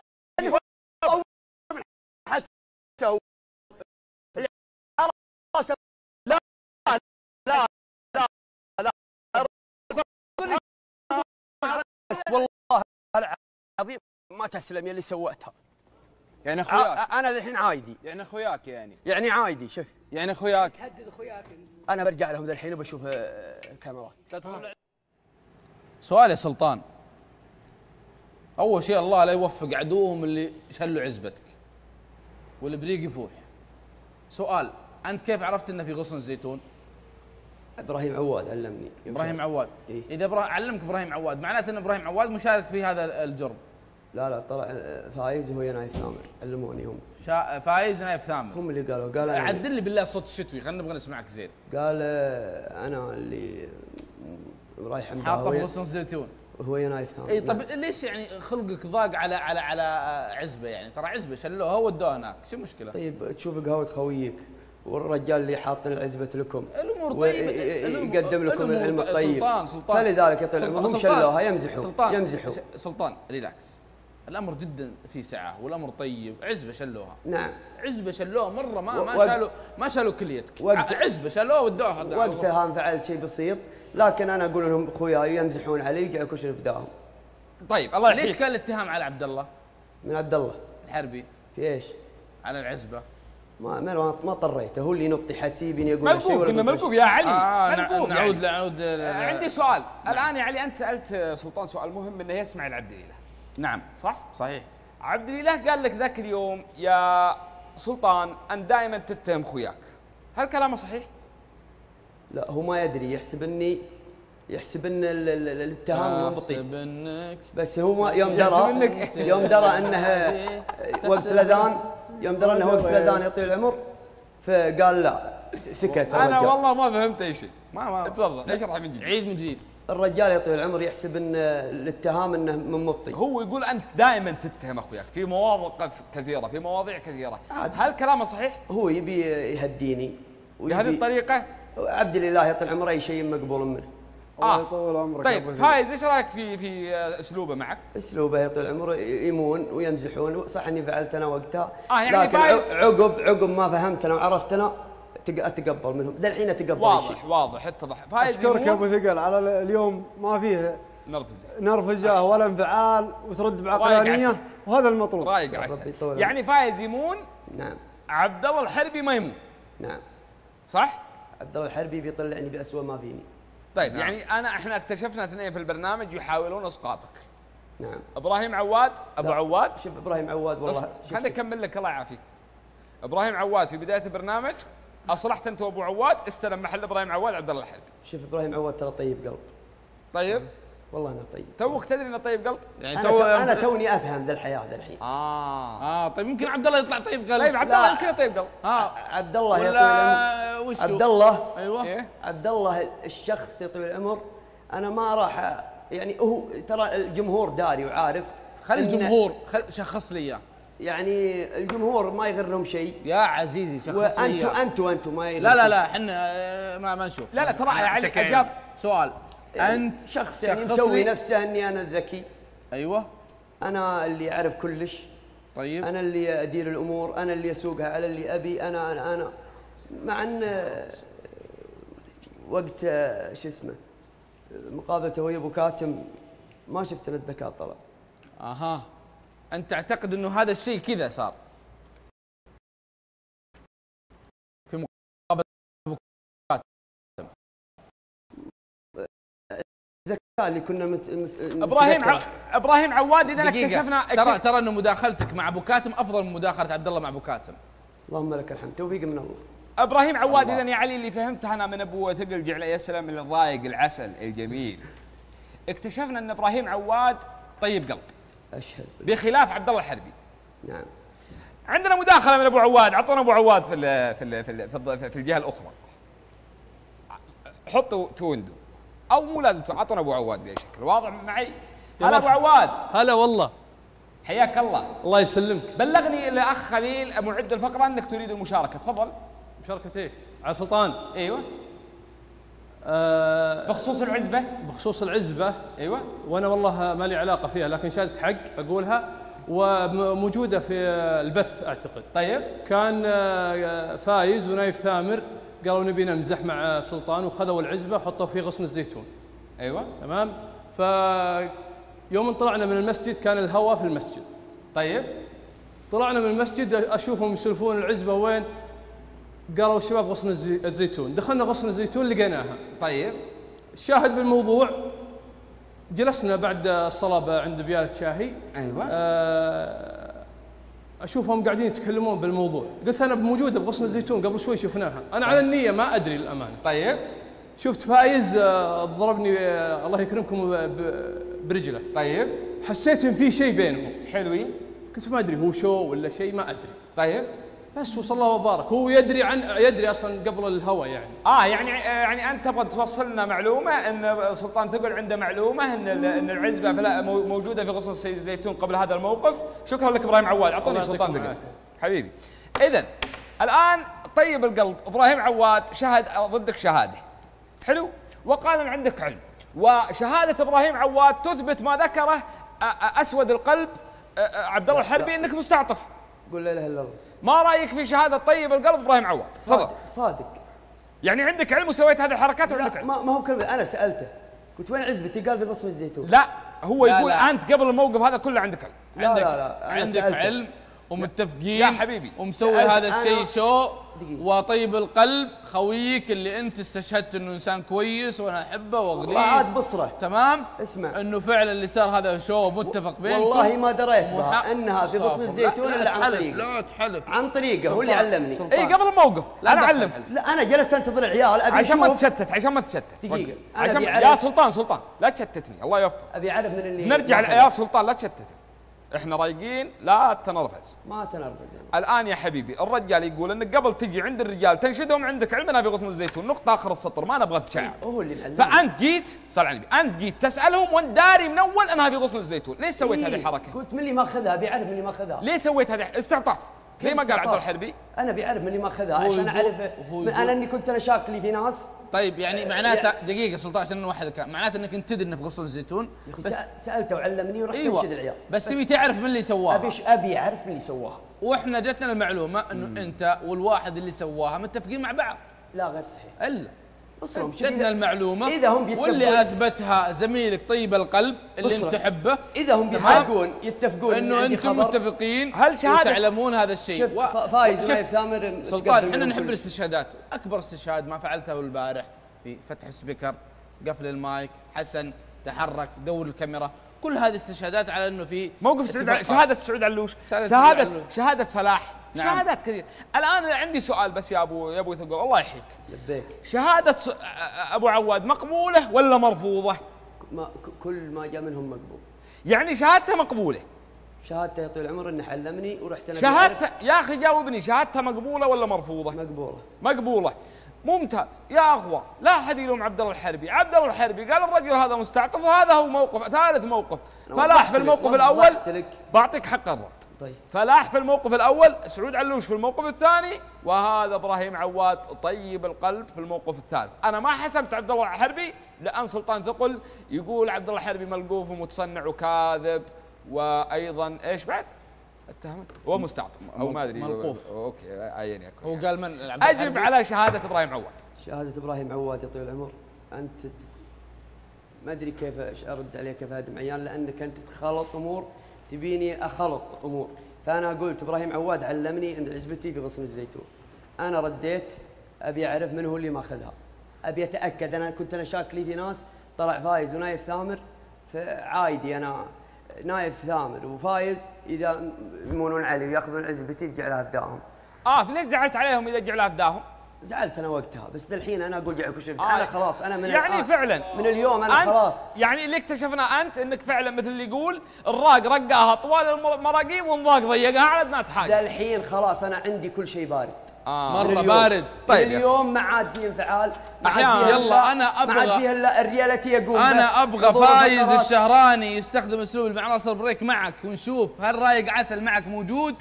Speaker 19: لا لا لا والله العظيم ما تسلم يا اللي سويتها
Speaker 7: يعني أخوياك.
Speaker 19: ع- أنا الحين عايدي.
Speaker 7: يعني أخوياك يعني.
Speaker 19: يعني عايدي شوف.
Speaker 7: يعني أخوياك.
Speaker 19: أنا برجع لهم ذا الحين وبشوف آه، كاميرات
Speaker 4: سؤال يا سلطان. أول شيء الله لا يوفق عدوهم اللي شلوا عزبتك. والبريق يفوح. سؤال أنت كيف عرفت إنه في غصن الزيتون؟
Speaker 19: إبراهيم عواد علمني.
Speaker 4: إبراهيم عواد.
Speaker 19: إيه.
Speaker 4: إذا. علمك إبراهيم عواد. معناته إن إبراهيم عواد مشارك في هذا الجرم.
Speaker 19: لا لا طلع آه، فايز هو نايف ثامر علموني هم.
Speaker 4: شا... فايز نايف ثامر
Speaker 19: هم اللي قالوا قال
Speaker 4: عدل لي بالله الصوت الشتوي خلينا نبغى نسمعك زين.
Speaker 19: قال آه، أنا اللي رايح عند
Speaker 4: حاطه في غصن الزيتون
Speaker 19: وهو نايف ثامر
Speaker 4: اي طب ليش يعني خلقك ضاق على على على عزبة يعني؟ ترى عزبة شلوها ودوها هناك شو المشكلة؟
Speaker 19: طيب تشوف قهوة خويك والرجال اللي حاط العزبة لكم.
Speaker 4: الأمور طيبة
Speaker 19: يقدم لكم العلم
Speaker 4: ط-
Speaker 19: الطيب.
Speaker 4: سلطان سلطان.
Speaker 19: فلذلك يطول
Speaker 4: سلطان-
Speaker 19: عمرهم
Speaker 4: سلطان-
Speaker 19: شلوها يمزحوا
Speaker 4: سلطان.
Speaker 19: يمزحوا.
Speaker 4: سلطان relax. الأمر جدا في سعة والأمر طيب عزبة شلوها.
Speaker 19: نعم.
Speaker 4: عزبة شلوها مرة ما ما شالوا ما شالوا كليتك.
Speaker 19: وقت-
Speaker 4: عزبة شالوها ودوها
Speaker 19: وقتها أنا فعلت شيء بسيط لكن أنا أقول لهم أخوياي يمزحون علي قاعد كل فداهم
Speaker 3: طيب الله
Speaker 4: ليش
Speaker 3: يحييك
Speaker 4: كان الاتهام على عبد الله؟
Speaker 19: من عبد الله.
Speaker 4: الحربي.
Speaker 19: في إيش؟
Speaker 4: على العزبة.
Speaker 19: ما ما ما طريته هو اللي ينط يحاسيبني يقول شيء
Speaker 3: ملقوف
Speaker 19: ولا شيء.
Speaker 3: يا علي.
Speaker 4: آه
Speaker 3: ملقوف
Speaker 4: نعود
Speaker 3: يعني.
Speaker 4: نعود
Speaker 3: عندي سؤال. الآن يا علي أنت سألت سلطان سؤال مهم إنه يسمع العبد الاله
Speaker 4: نعم.
Speaker 3: صح؟
Speaker 4: صحيح.
Speaker 3: عبد الاله قال لك ذاك اليوم يا سلطان انت دائما تتهم خوياك. هل كلامه صحيح؟
Speaker 19: لا هو ما يدري. يحسب اني يحسب إن ال- ال- ال- الاتهام منطقي.
Speaker 4: احسب إنك
Speaker 19: بس هو ما يوم
Speaker 3: يحسب
Speaker 19: درى يوم درى إنه وقت الاذان يوم درى إنه وقت الأذان يطيل العمر فقال لا سكت. أنا
Speaker 3: والله ما فهمت أي شيء.
Speaker 4: ما ما
Speaker 3: تفضل اشرح من جديد.
Speaker 4: عيد من جديد.
Speaker 19: الرجال يطيل العمر يحسب إن الاتهام إنه من مبطي
Speaker 3: هو يقول أنت دائما تتهم أخوياك في مواقف كثيرة في مواضيع كثيرة هل كلامه صحيح؟
Speaker 19: هو يبي يهديني
Speaker 3: بهذه الطريقة؟
Speaker 19: عبد الإله يطيل عمره أي شيء مقبول منه
Speaker 20: الله
Speaker 3: آه.
Speaker 20: يطول عمرك يا
Speaker 3: طيب. فايز إيش رأيك في في أسلوبه معك؟
Speaker 19: أسلوبه يطيل عمره يمون ويمزحون صح إني فعلت أنا وقتها
Speaker 3: آه، يعني
Speaker 19: لكن
Speaker 3: فايز-
Speaker 19: عقب عقب ما فهمت أنا وعرفت أنا أتقبل منهم. ذا الحين أتقبل الشيء
Speaker 3: واضح واضح اتضح. فايز
Speaker 20: أشكرك يا
Speaker 3: أبو
Speaker 20: ثقل على ال- اليوم ما فيه
Speaker 3: نرفز
Speaker 20: نرفزة ولا انفعال وترد
Speaker 3: بعقلانية.
Speaker 20: وهذا المطلوب.
Speaker 3: رايق عسل يعني فايز يمون
Speaker 19: نعم.
Speaker 3: عبد الله الحربي ما يمون.
Speaker 19: نعم.
Speaker 3: صح؟
Speaker 19: عبد الله الحربي بيطلعني باسوء ما فيني.
Speaker 3: طيب يعني أنا إحنا اكتشفنا اثنين في البرنامج يحاولون إسقاطك.
Speaker 19: نعم.
Speaker 3: إبراهيم عواد أبو
Speaker 19: لا.
Speaker 3: عواد؟
Speaker 19: شوف إبراهيم عواد والله
Speaker 3: خليني. أكمل لك الله يعافيك. إبراهيم عواد في بداية البرنامج أصلحت أنت وأبو عواد استلم محل إبراهيم عواد عبد الله الحربي
Speaker 19: شوف إبراهيم عواد ترى طيب قلب.
Speaker 3: طيب؟
Speaker 19: والله إنه طيب.
Speaker 3: توك تدري إنه طيب قلب؟
Speaker 4: يعني
Speaker 19: أنا,
Speaker 4: تو
Speaker 19: أنا توني أفهم ذا الحياة ذا الحين.
Speaker 3: آه.
Speaker 4: آه طيب يمكن عبد الله يطلع طيب قلب.
Speaker 3: طيب عبد الله يمكن طيب قلب.
Speaker 4: آه.
Speaker 19: عبد الله يطول
Speaker 4: ولا
Speaker 19: العمر.
Speaker 4: وشو؟
Speaker 19: عبد الله.
Speaker 4: أيوه.
Speaker 3: إيه.
Speaker 19: عبد الله الشخص يطول العمر. أنا ما راح يعني هو ترى الجمهور داري وعارف
Speaker 4: خلي الجمهور خل شخص لي إياه.
Speaker 19: يعني الجمهور ما يغرهم شيء.
Speaker 4: يا عزيزي شخصية.
Speaker 19: وأنتم أنتم أنتم ما
Speaker 4: لا لا لا إحنا آه، ما ما نشوف.
Speaker 3: لا لا ترى يا علي
Speaker 4: أجاب. سؤال. أنت
Speaker 19: شخص يعني مسوي نفسه إني أنا الذكي.
Speaker 4: أيوه.
Speaker 19: أنا اللي أعرف كلش.
Speaker 4: طيب.
Speaker 19: أنا اللي أدير الأمور. أنا اللي أسوقها. على اللي أبي. أنا أنا أنا. مع أن آه، وقت آه، شو اسمه مقابلته ويا أبو كاتم ما شفت ان الذكاء طلع.
Speaker 4: أها. انت تعتقد إنه هذا الشيء كذا صار في مقابله أبو كاتم.
Speaker 19: الذكاء اللي كنا مت... مت... إبراهيم.
Speaker 3: ع... إبراهيم عواد
Speaker 4: إذا.
Speaker 3: اكتشفنا
Speaker 4: ترى ترى إنه مداخلتك مع أبو كاتم أفضل من مداخلة عبد الله مع أبو كاتم
Speaker 19: اللهم لك الحمد توفيق من الله
Speaker 3: إبراهيم عواد. إذا يا علي اللي فهمته أنا من أبو ثقل جعله يسلم الرايق العسل الجميل اكتشفنا إن إبراهيم عواد طيب قلب
Speaker 19: أشهد
Speaker 3: بخلاف عبد الله الحربي.
Speaker 19: نعم.
Speaker 3: عندنا مداخلة من أبو عواد. أعطونا أبو عواد في ال في ال في, ال في, الجهة الأخرى. حطوا تويندو أو مو لازم أعطونا أبو عواد بأي شكل. واضح معي؟ هلا أبو عواد.
Speaker 15: هلا والله.
Speaker 3: حياك الله.
Speaker 15: الله يسلمك.
Speaker 3: بلغني الأخ خليل معد الفقرة أنك تريد المشاركة. تفضل.
Speaker 15: مشاركة إيش؟ على سلطان.
Speaker 3: أيوه.
Speaker 15: آه
Speaker 3: بخصوص العزبة؟
Speaker 15: بخصوص العزبة.
Speaker 3: أيوه.
Speaker 15: وأنا والله ما لي علاقة فيها لكن شهادة حق أقولها وموجودة في البث أعتقد.
Speaker 3: طيب.
Speaker 15: كان آه، فايز ونايف ثامر قالوا نبي نمزح مع سلطان وخذوا العزبة وحطوا فيه غصن الزيتون.
Speaker 3: أيوه.
Speaker 15: تمام؟ ف يوم طلعنا من المسجد كان الهواء في المسجد.
Speaker 3: طيب.
Speaker 15: طلعنا من المسجد أشوفهم يسولفون العزبة وين؟ قالوا شباب غصن الزي- الزيتون. دخلنا غصن الزيتون لقيناها.
Speaker 3: طيب.
Speaker 15: الشاهد بالموضوع. جلسنا بعد الصلاه عند بياله شاهي
Speaker 3: أيوه.
Speaker 15: آه أشوفهم قاعدين يتكلمون بالموضوع. قلت أنا موجوده بغصن الزيتون قبل شوي شفناها. أنا على النية ما أدري للامانه
Speaker 3: طيب.
Speaker 15: شفت فايز آه، ضربني آه، الله يكرمكم برجله.
Speaker 3: طيب.
Speaker 15: حسيت ان في شيء بينهم.
Speaker 3: حلوين.
Speaker 15: كنت ما أدري هو شو ولا شيء ما أدري.
Speaker 3: طيب.
Speaker 15: بس وصلى الله وبارك. هو يدري عن يدري أصلا قبل الهوى يعني.
Speaker 3: آه يعني يعني أنت تبغى توصلنا معلومة إن سلطان ثقل عنده معلومة إن إن العزبة موجودة في غصن السيد الزيتون قبل هذا الموقف. شكرا لك إبراهيم عواد.
Speaker 15: أعطوني
Speaker 3: سلطان
Speaker 15: العافية.
Speaker 3: حبيبي. اذا الآن طيب القلب. إبراهيم عواد شهد ضدك شهادة. حلو؟ وقال ان عندك علم. وشهادة إبراهيم عواد تثبت ما ذكره أسود القلب عبد الله الحربي. إنك مستعطف.
Speaker 19: قول لا إله إلا الله.
Speaker 3: ما رأيك في شهادة طيب القلب إبراهيم عواد تفضل.
Speaker 19: صادق. صادق
Speaker 3: يعني عندك علم وسويت هذه الحركات وعندك
Speaker 19: لا
Speaker 3: علم
Speaker 19: ما, ما هو كلمه أنا سألته. قلت وين عزبتي؟ قال في غصن الزيتون.
Speaker 3: لا هو
Speaker 4: لا،
Speaker 3: يقول
Speaker 4: لا.
Speaker 3: أنت قبل الموقف هذا كله عندك علم.
Speaker 19: لا
Speaker 4: عندك
Speaker 19: لا لا. أنا
Speaker 4: عندك
Speaker 19: سألته.
Speaker 4: علم. ومتفقين
Speaker 3: يا حبيبي.
Speaker 4: ومسوي هذا الشيء شو. وطيب القلب خويك اللي أنت استشهدت إنه إنسان كويس وأنا أحبه
Speaker 19: والله عاد بصرة.
Speaker 4: تمام؟
Speaker 19: اسمع.
Speaker 4: إنه فعلا اللي صار هذا شو متفق بينكم؟
Speaker 19: والله ما دريت بها. إنها في غصن. الزيتون
Speaker 4: لا-
Speaker 19: الا عن طريقه؟
Speaker 4: لا تحلف.
Speaker 19: عن طريقه هو اللي علمني.
Speaker 3: اي قبل الموقف
Speaker 4: لا
Speaker 3: أنا
Speaker 4: أعلم.
Speaker 19: لا أنا جلست انتظر العيال. أبي
Speaker 3: عشان ما تشتت عشان ما تشتت.
Speaker 19: أنا
Speaker 3: عشان يا سلطان سلطان. لا تشتتني. الله يوفقك.
Speaker 19: أبي أعرف من اللي
Speaker 3: نرجع يا سلطان لا تشتتني. إحنا رايقين. لا تنرفز.
Speaker 19: ما تنرفز أنا.
Speaker 3: الآن يا حبيبي الرجال يقول انك قبل تجي عند الرجال تنشدهم عندك علمنا في غصن الزيتون. نقطة آخر السطر ما نبغى تشعر
Speaker 19: هو اللي
Speaker 3: فأنت جيت صل على النبي أنت جيت تسألهم وأنت داري من أول أنها في غصن الزيتون. ليش سويت هذه
Speaker 19: إيه،
Speaker 3: الحركة؟
Speaker 19: قلت من اللي ماخذها؟ ابي اعرف من اللي ماخذها.
Speaker 3: ليه سويت هذه؟ استعطاف ليه ما قال عبد. الحربي
Speaker 19: أنا ابي اعرف من اللي ماخذها عشان اعرف أنا إني كنت أنا شاك لي في ناس.
Speaker 4: طيب يعني معناته دقيقة سلطان عشان نوحد كان معناته إنك أنت تدري إنه في غصن الزيتون بس
Speaker 19: سألته وعلمني ورحت
Speaker 4: أيوه.
Speaker 19: انشد العيال.
Speaker 4: بس تبي تعرف من اللي سواها.
Speaker 19: أبي أبي اعرف من اللي سواها.
Speaker 4: وإحنا جتنا المعلومة إنه أنت والواحد اللي سواها متفقين مع بعض.
Speaker 19: لا غير صحيح.
Speaker 4: إلا.
Speaker 19: بصرهم شوف
Speaker 4: جتنا المعلومة
Speaker 19: إذا هم بيتفقون
Speaker 4: واللي أثبتها زميلك طيب القلب اللي
Speaker 19: أنت.
Speaker 4: تحبه
Speaker 19: إذا هم؟ بيتفقون يتفقون
Speaker 4: إنه
Speaker 19: أنتم.
Speaker 4: متفقين
Speaker 3: هل شهادة-
Speaker 4: وتعلمون هذا الشيء
Speaker 19: شوف فايز ونايف ثامر
Speaker 4: سلطان
Speaker 19: إحنا
Speaker 4: نحب الاستشهادات أكبر استشهاد ما فعلته البارح في فتح السبيكر قفل المايك حسن تحرك دور الكاميرا كل هذه استشهادات على إنه في
Speaker 3: موقف سعود. شهادة سعود علوش
Speaker 4: شهادة
Speaker 3: شهاده
Speaker 4: سعود علوش.
Speaker 3: شهادة فلاح
Speaker 4: نعم.
Speaker 3: شهادات كثير. الآن عندي سؤال بس يا ابو يا أبو ثقل الله يحييك.
Speaker 19: لبيك
Speaker 3: شهادة أبو عواد مقبولة ولا مرفوضة؟
Speaker 19: ما كل ما جاء منهم مقبول.
Speaker 3: يعني شهادته مقبولة؟
Speaker 19: شهادته يا طويل العمر انه علمني ورحت أنا
Speaker 3: شهادته يا أخي جاوبني شهادته مقبولة ولا مرفوضة؟
Speaker 19: مقبولة.
Speaker 3: مقبولة. ممتاز. يا أخوة لا أحد يلوم عبد الله الحربي. عبد الله الحربي قال الرجل هذا مستعطف وهذا هو موقف ثالث موقف. فلاح في الموقف
Speaker 19: الأول.
Speaker 3: بعطيك حق الرد.
Speaker 19: طيب.
Speaker 3: فلاح في الموقف الأول سعود علوش في الموقف الثاني وهذا إبراهيم عواد طيب القلب في الموقف الثالث. أنا ما حسبت عبد الله الحربي لأن سلطان ثقل يقول عبد الله الحربي ملقوف ومتصنع وكاذب وأيضا إيش بعد؟ اتهم هو مستعطف. أو ما أدري.
Speaker 4: ملقوف.
Speaker 3: أوكي ايا يكن
Speaker 4: هو قال من
Speaker 3: اجب؟ على شهادة إبراهيم عواد.
Speaker 19: شهادة إبراهيم عواد يا طويل العمر. أنت ما أدري كيف أرد عليك يا فهد معيان لأنك أنت تخلط أمور تبيني أخلط أمور. فأنا قلت إبراهيم عواد علمني أن عزبتي في غصن الزيتون. أنا رديت أبي أعرف من هو اللي ماخذها. أبي أتأكد. أنا كنت أنا شاك لي في ناس طلع فايز ونايف ثامر فعايدي أنا نايف ثامر. وفايز إذا يمونون علي ويأخذون عزبتي يجعلها فداهم
Speaker 3: آه فليش زعلت عليهم إذا جعلها فداهم؟
Speaker 19: زعلت أنا وقتها بس الحين أنا أقول جعل كل شيء
Speaker 3: آه.
Speaker 19: أنا خلاص أنا من
Speaker 3: يعني فعلا.
Speaker 19: من اليوم أنا
Speaker 3: أنت
Speaker 19: خلاص.
Speaker 3: يعني اللي اكتشفنا أنت إنك فعلا مثل اللي يقول الراق رقاها طوال المراقيم والمراق ضيقها على ادنى
Speaker 19: حاجة الحين خلاص أنا عندي كل شيء بارد.
Speaker 3: آه.
Speaker 19: اليوم.
Speaker 4: بارد.
Speaker 19: طيب اليوم ما عاد في انفعال ما عاد
Speaker 3: أحيانا.
Speaker 19: فيها
Speaker 4: يلا،
Speaker 19: إلا-
Speaker 4: أنا
Speaker 19: ما عاد
Speaker 4: أبغى-
Speaker 19: فيها الا الريالتي يقوم
Speaker 4: أنا
Speaker 19: أبغى
Speaker 4: فايز. الشهراني يستخدم أسلوب المعناصر بريك معك ونشوف هل رايق عسل معك موجود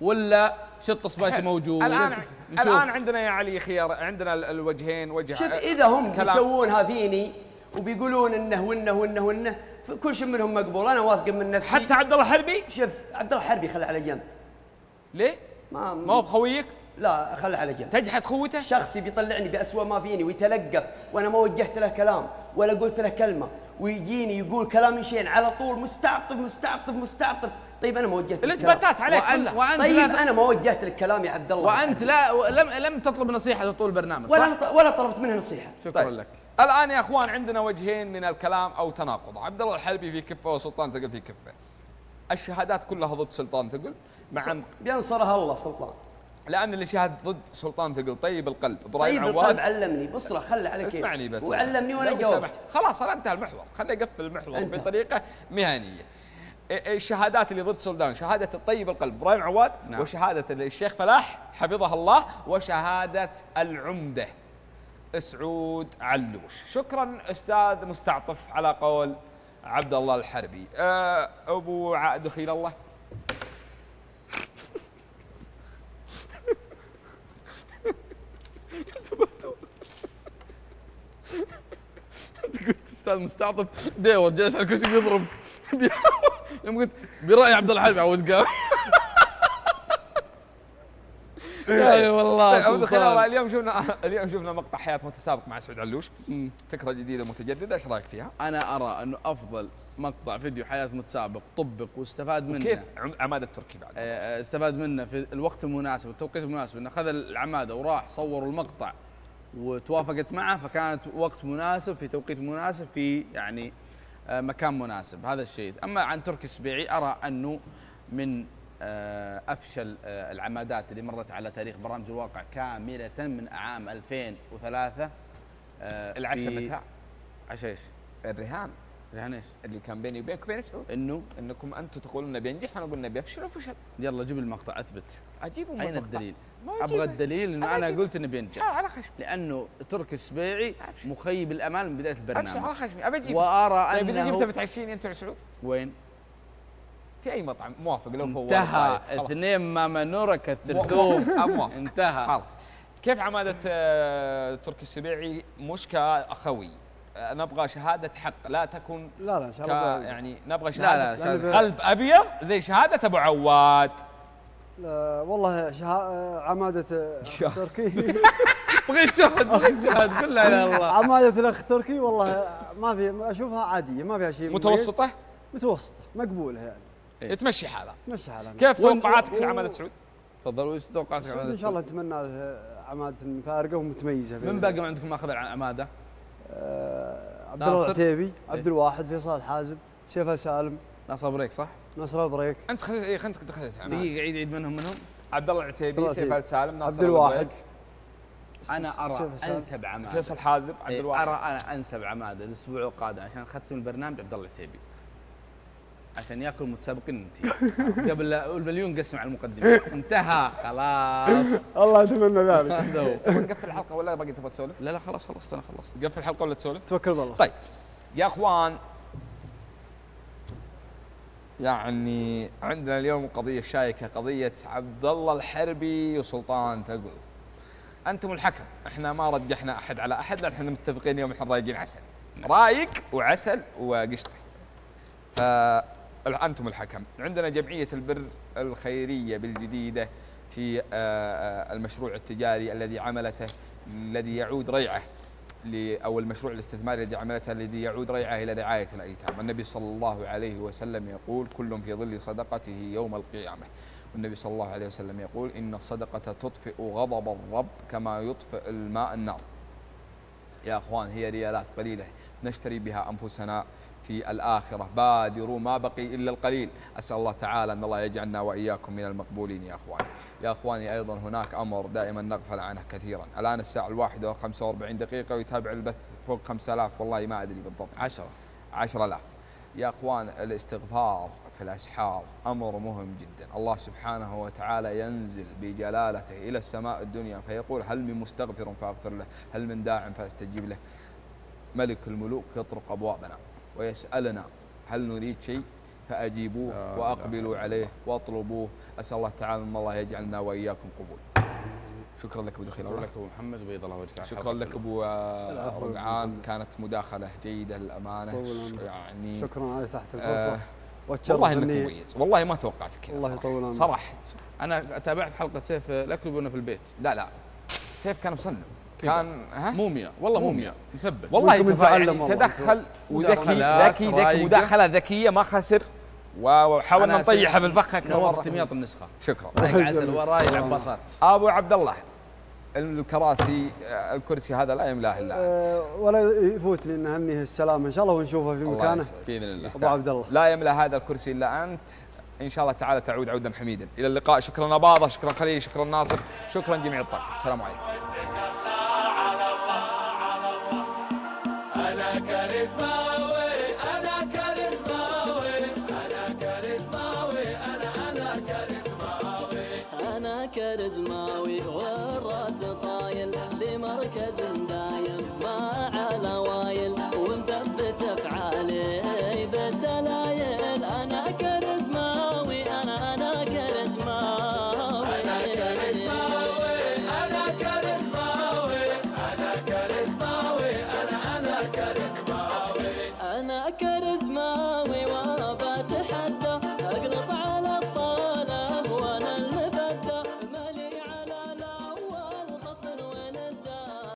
Speaker 4: ولا شط سبايسي موجود
Speaker 3: الآن
Speaker 4: نشوف.
Speaker 3: الآن عندنا يا علي خيار عندنا ال- الوجهين وجه
Speaker 19: شوف إذا هم. بيسوونها فيني وبيقولون إنه وانه وانه وانه كل شيء منهم مقبول أنا واثق من نفسي
Speaker 3: حتى عبد الله الحربي
Speaker 19: شوف عبد الله الحربي خله على جنب
Speaker 3: ليه؟
Speaker 19: ما
Speaker 3: ما هو بخويك؟
Speaker 19: لا خله على جنب.
Speaker 3: تجحد خوته؟
Speaker 19: شخص بيطلعني بأسوأ ما فيني ويتلقف وأنا ما وجهت له كلام ولا قلت له كلمة. ويجيني يقول كلام يشين على طول مستعطف مستعطف مستعطف. طيب أنا ما وجهت لك الإثباتات.
Speaker 3: عليك
Speaker 4: وأنت-
Speaker 3: كلها.
Speaker 4: وأنت
Speaker 19: طيب
Speaker 4: لا-
Speaker 19: أنا ما وجهت لك كلام يا عبد الله.
Speaker 4: وأنت لا لم لم تطلب نصيحة طول البرنامج
Speaker 19: ولا
Speaker 4: صح؟
Speaker 19: ولا طلبت منه نصيحة.
Speaker 4: شكرا
Speaker 3: طيب.
Speaker 4: لك.
Speaker 3: الآن يا أخوان عندنا وجهين من الكلام أو تناقض. عبد الله الحربي في كفة وسلطان ثقل في كفة. الشهادات كلها ضد سلطان ثقل مع
Speaker 19: بينصرها الله سلطان.
Speaker 3: لأن اللي شهد ضد سلطان ثقل طيب القلب إبراهيم
Speaker 19: طيب
Speaker 3: عواد
Speaker 19: القلب علمني. بصرة خله على كيف
Speaker 3: اسمعني بس.
Speaker 19: وعلمني
Speaker 3: وأنا
Speaker 19: جاوبت.
Speaker 3: سمحت. خلاص أنا انتهى المحور. خليه يقفل المحور
Speaker 19: انتهى.
Speaker 3: بطريقة مهنية. الشهادات اللي ضد سلطان. شهادة الطيب القلب إبراهيم عواد
Speaker 4: نعم.
Speaker 3: وشهادة الشيخ فلاح حفظه الله. وشهادة العمدة. سعود علوش. شكرا أستاذ مستعطف على قول عبد الله الحربي. أه أبو ع- دخيل الله.
Speaker 4: انت قلت أستاذ مستعطف ديور جالس على الكرسي بيضربك. يوم قلت برأي عبد الحربي عود قام. أي والله
Speaker 3: طيب،. اليوم شفنا اليوم شفنا مقطع حياة متسابق مع سعود علوش. فكرة جديدة متجددة إيش رأيك فيها؟
Speaker 4: أنا أرى أنه أفضل مقطع فيديو حياة متسابق طبق واستفاد منه.
Speaker 3: كيف عم- عماد التركي بعد؟
Speaker 4: آه، استفاد منه في الوقت المناسب والتوقيت المناسب إنه اخذ العمادة وراح صور المقطع. وتوافقت معه فكانت وقت مناسب في توقيت مناسب في يعني آه، مكان مناسب هذا الشيء أما عن تركي السبيعي أرى أنه من آه، أفشل آه، العمادات اللي مرت على تاريخ برامج الواقع كاملة من عام 2003 آه،
Speaker 3: العشاء متى؟
Speaker 4: عشاء إيش؟
Speaker 3: الرهان
Speaker 4: رهان إيش؟
Speaker 3: اللي كان بيني وبينك وبين سعود.
Speaker 4: إنه
Speaker 3: إنكم أنتم تقولون انه بينجح وأنا أقول انه بيفشل وفشل
Speaker 4: يلا جيب المقطع
Speaker 3: أثبت. أجيبه
Speaker 4: أين
Speaker 3: المقطع.
Speaker 4: الدليل؟
Speaker 3: ما أبغى.
Speaker 4: الدليل إنه
Speaker 3: أنا.
Speaker 4: قلت انه بينجح
Speaker 3: آه، على خشمي.
Speaker 4: لأنه تركي السبيعي مخيب الامال من بداية
Speaker 3: أبشر على
Speaker 4: البرنامج
Speaker 3: خشمي. ابى أجيبه.
Speaker 4: وأرى
Speaker 3: طيب إذا
Speaker 4: أنه
Speaker 3: جبته بتعشيني أنت وسعود؟
Speaker 4: وين؟
Speaker 3: في أي مطعم؟ موافق لو فوال.
Speaker 4: انتهى.
Speaker 3: طيب،.
Speaker 4: اثنين ماما نورك
Speaker 3: مو-
Speaker 4: الثلثوم
Speaker 3: مو- موافق.
Speaker 4: انتهى.
Speaker 3: خلاص. كيف عمادة آه، تركي السبيعي مش كأخوي آه، نبغى شهادة حق لا تكون
Speaker 5: لا لا إن شاء
Speaker 3: ك
Speaker 5: الله. بقى-
Speaker 3: يعني نبغى
Speaker 4: لا،
Speaker 3: شهادة
Speaker 4: شهادة-
Speaker 3: قلب أبيض زي شهادة أبو عواد.
Speaker 5: لا، والله شها... عمادة أخ تركي.
Speaker 4: بغيت شهد بغيت شهد. قل لا إله إلا الله.
Speaker 5: عمادة الأخ تركي والله ما في أشوفها عادية ما فيها شيء.
Speaker 3: متوسطة؟
Speaker 5: متوسطة مقبولة يعني.
Speaker 3: تمشي حالها.
Speaker 5: تمشي حالها.
Speaker 3: كيف توقعاتك
Speaker 5: و-
Speaker 3: لعمادة سعود؟
Speaker 4: تفضل وش توقعاتك
Speaker 5: سعود
Speaker 4: عن
Speaker 5: إن شاء الله نتمنى له عمادة فارقة ومتميزة
Speaker 4: من باقي ما عندكم ماخذ
Speaker 5: عمادة؟ عبد
Speaker 4: ناصر؟
Speaker 5: الله العتيبي عبد
Speaker 4: إيه.
Speaker 5: الواحد فيصل الحازم سيف سالم
Speaker 4: ناصر بريك صح؟
Speaker 5: نصر البريك
Speaker 3: أنت خذيت إيه خنتك دخلت
Speaker 4: دقيقة عيد عيد منهم منهم
Speaker 3: عبد الله العتيبي سيف. سالم ناصر
Speaker 5: عبد الواحد أنا أرى.
Speaker 4: أنسب عماده
Speaker 3: فيصل حازم عبد
Speaker 4: إيه،
Speaker 3: الواحد
Speaker 4: أرى أنا أنسب عماده الأسبوع القادم عشان ختم البرنامج عبد الله العتيبي عشان ياكل متسابقين انت. قبل لا المليون قسم على المقدمة. انتهى خلاص.
Speaker 5: الله اتمنى ذلك.
Speaker 3: نقفل الحلقة ولا باقي تبغى تسولف؟
Speaker 4: لا لا خلاص خلصت أنا خلصت.
Speaker 3: نقفل الحلقة ولا تسولف؟
Speaker 5: توكل بالله.
Speaker 3: طيب. يا أخوان يعني عندنا اليوم قضية شائكة قضية عبد الله الحربي وسلطان تقول. أنتم الحكم إحنا ما رجحنا أحد على أحد لأن إحنا متفقين يوم إحنا رايقين عسل. رايق وعسل وقشطة. فأنتم الحكم. عندنا جمعية البر الخيرية بالجديدة في آه، آه، المشروع التجاري الذي عملته الذي يعود ريعة أو المشروع الاستثماري الذي عملته الذي يعود ريعة إلى رعاية الأيتام. النبي صلى الله عليه وسلم يقول كل في ظل صدقته يوم القيامة. والنبي صلى الله عليه وسلم يقول إن الصدقة تطفئ غضب الرب كما يطفئ الماء النار. يا أخوان هي ريالات قليلة. نشتري بها أنفسنا في الآخرة. بادروا ما بقي إلا القليل. أسأل الله تعالى أن الله يجعلنا وإياكم من المقبولين يا أخواني. يا أخواني أيضا هناك أمر دائما نغفل عنه كثيرا. الآن الساعة الواحدة وخمسة وأربعين دقيقة ويتابع البث فوق 5000 والله ما أدري بالضبط.
Speaker 4: 10
Speaker 3: 10000 يا أخوان الاستغفار في الاسحار أمر مهم جدا. الله سبحانه وتعالى ينزل بجلالته إلى السماء الدنيا فيقول هل من مستغفر فأغفر له هل من داع فأستجيب له. ملك الملوك يطرق أبوابنا. ويسألنا هل نريد شيء؟ فأجيبوه وأقبلوا عليه وأطلبوه. أسأل الله تعالى أن الله يجعلنا وإياكم قبول. شكرا لك أبو دخيل
Speaker 4: شكرا لك أبو محمد وبيض الله وجهك. على
Speaker 3: شكرا لك. أبو آه،. رقعان كانت مداخلة
Speaker 5: جيدة للأمانة.
Speaker 3: يعني
Speaker 5: شكرا على تحت الفرصة.
Speaker 3: آه والله
Speaker 5: إنك
Speaker 3: مميز. والله ما توقعت كذا
Speaker 5: الله يطول عمرك
Speaker 3: صراحة.
Speaker 4: أنا تابعت حلقة سيف الأكل وأنا في البيت.
Speaker 3: لا لا. سيف كان مسنن كان ها؟
Speaker 4: موميا والله موميا مثبت
Speaker 3: والله يعني. تدخل وذكي ذكي ذكي. مداخلة ذكية ما خسر. وحاولنا
Speaker 4: سيف
Speaker 3: بالفخ
Speaker 4: نواف تمياط النسخة.
Speaker 3: شكرا.
Speaker 4: عسل وراي العباسات
Speaker 3: أبو عبد الله الكراسي آه، الكرسي هذا لا يملاه إلا أنت.
Speaker 5: آه، ولا يفوتني ان اهنيه السلامة. إن شاء الله ونشوفه في مكانه.
Speaker 3: بإذن الله.
Speaker 5: أبو عبد الله.
Speaker 3: لا يملا هذا الكرسي إلا أنت. إن شاء الله تعالى تعود عودا حميدا. إلى اللقاء. شكرا اباضه شكرا خليل شكرا ناصر شكرا جميع الطاقم السلام عليكم.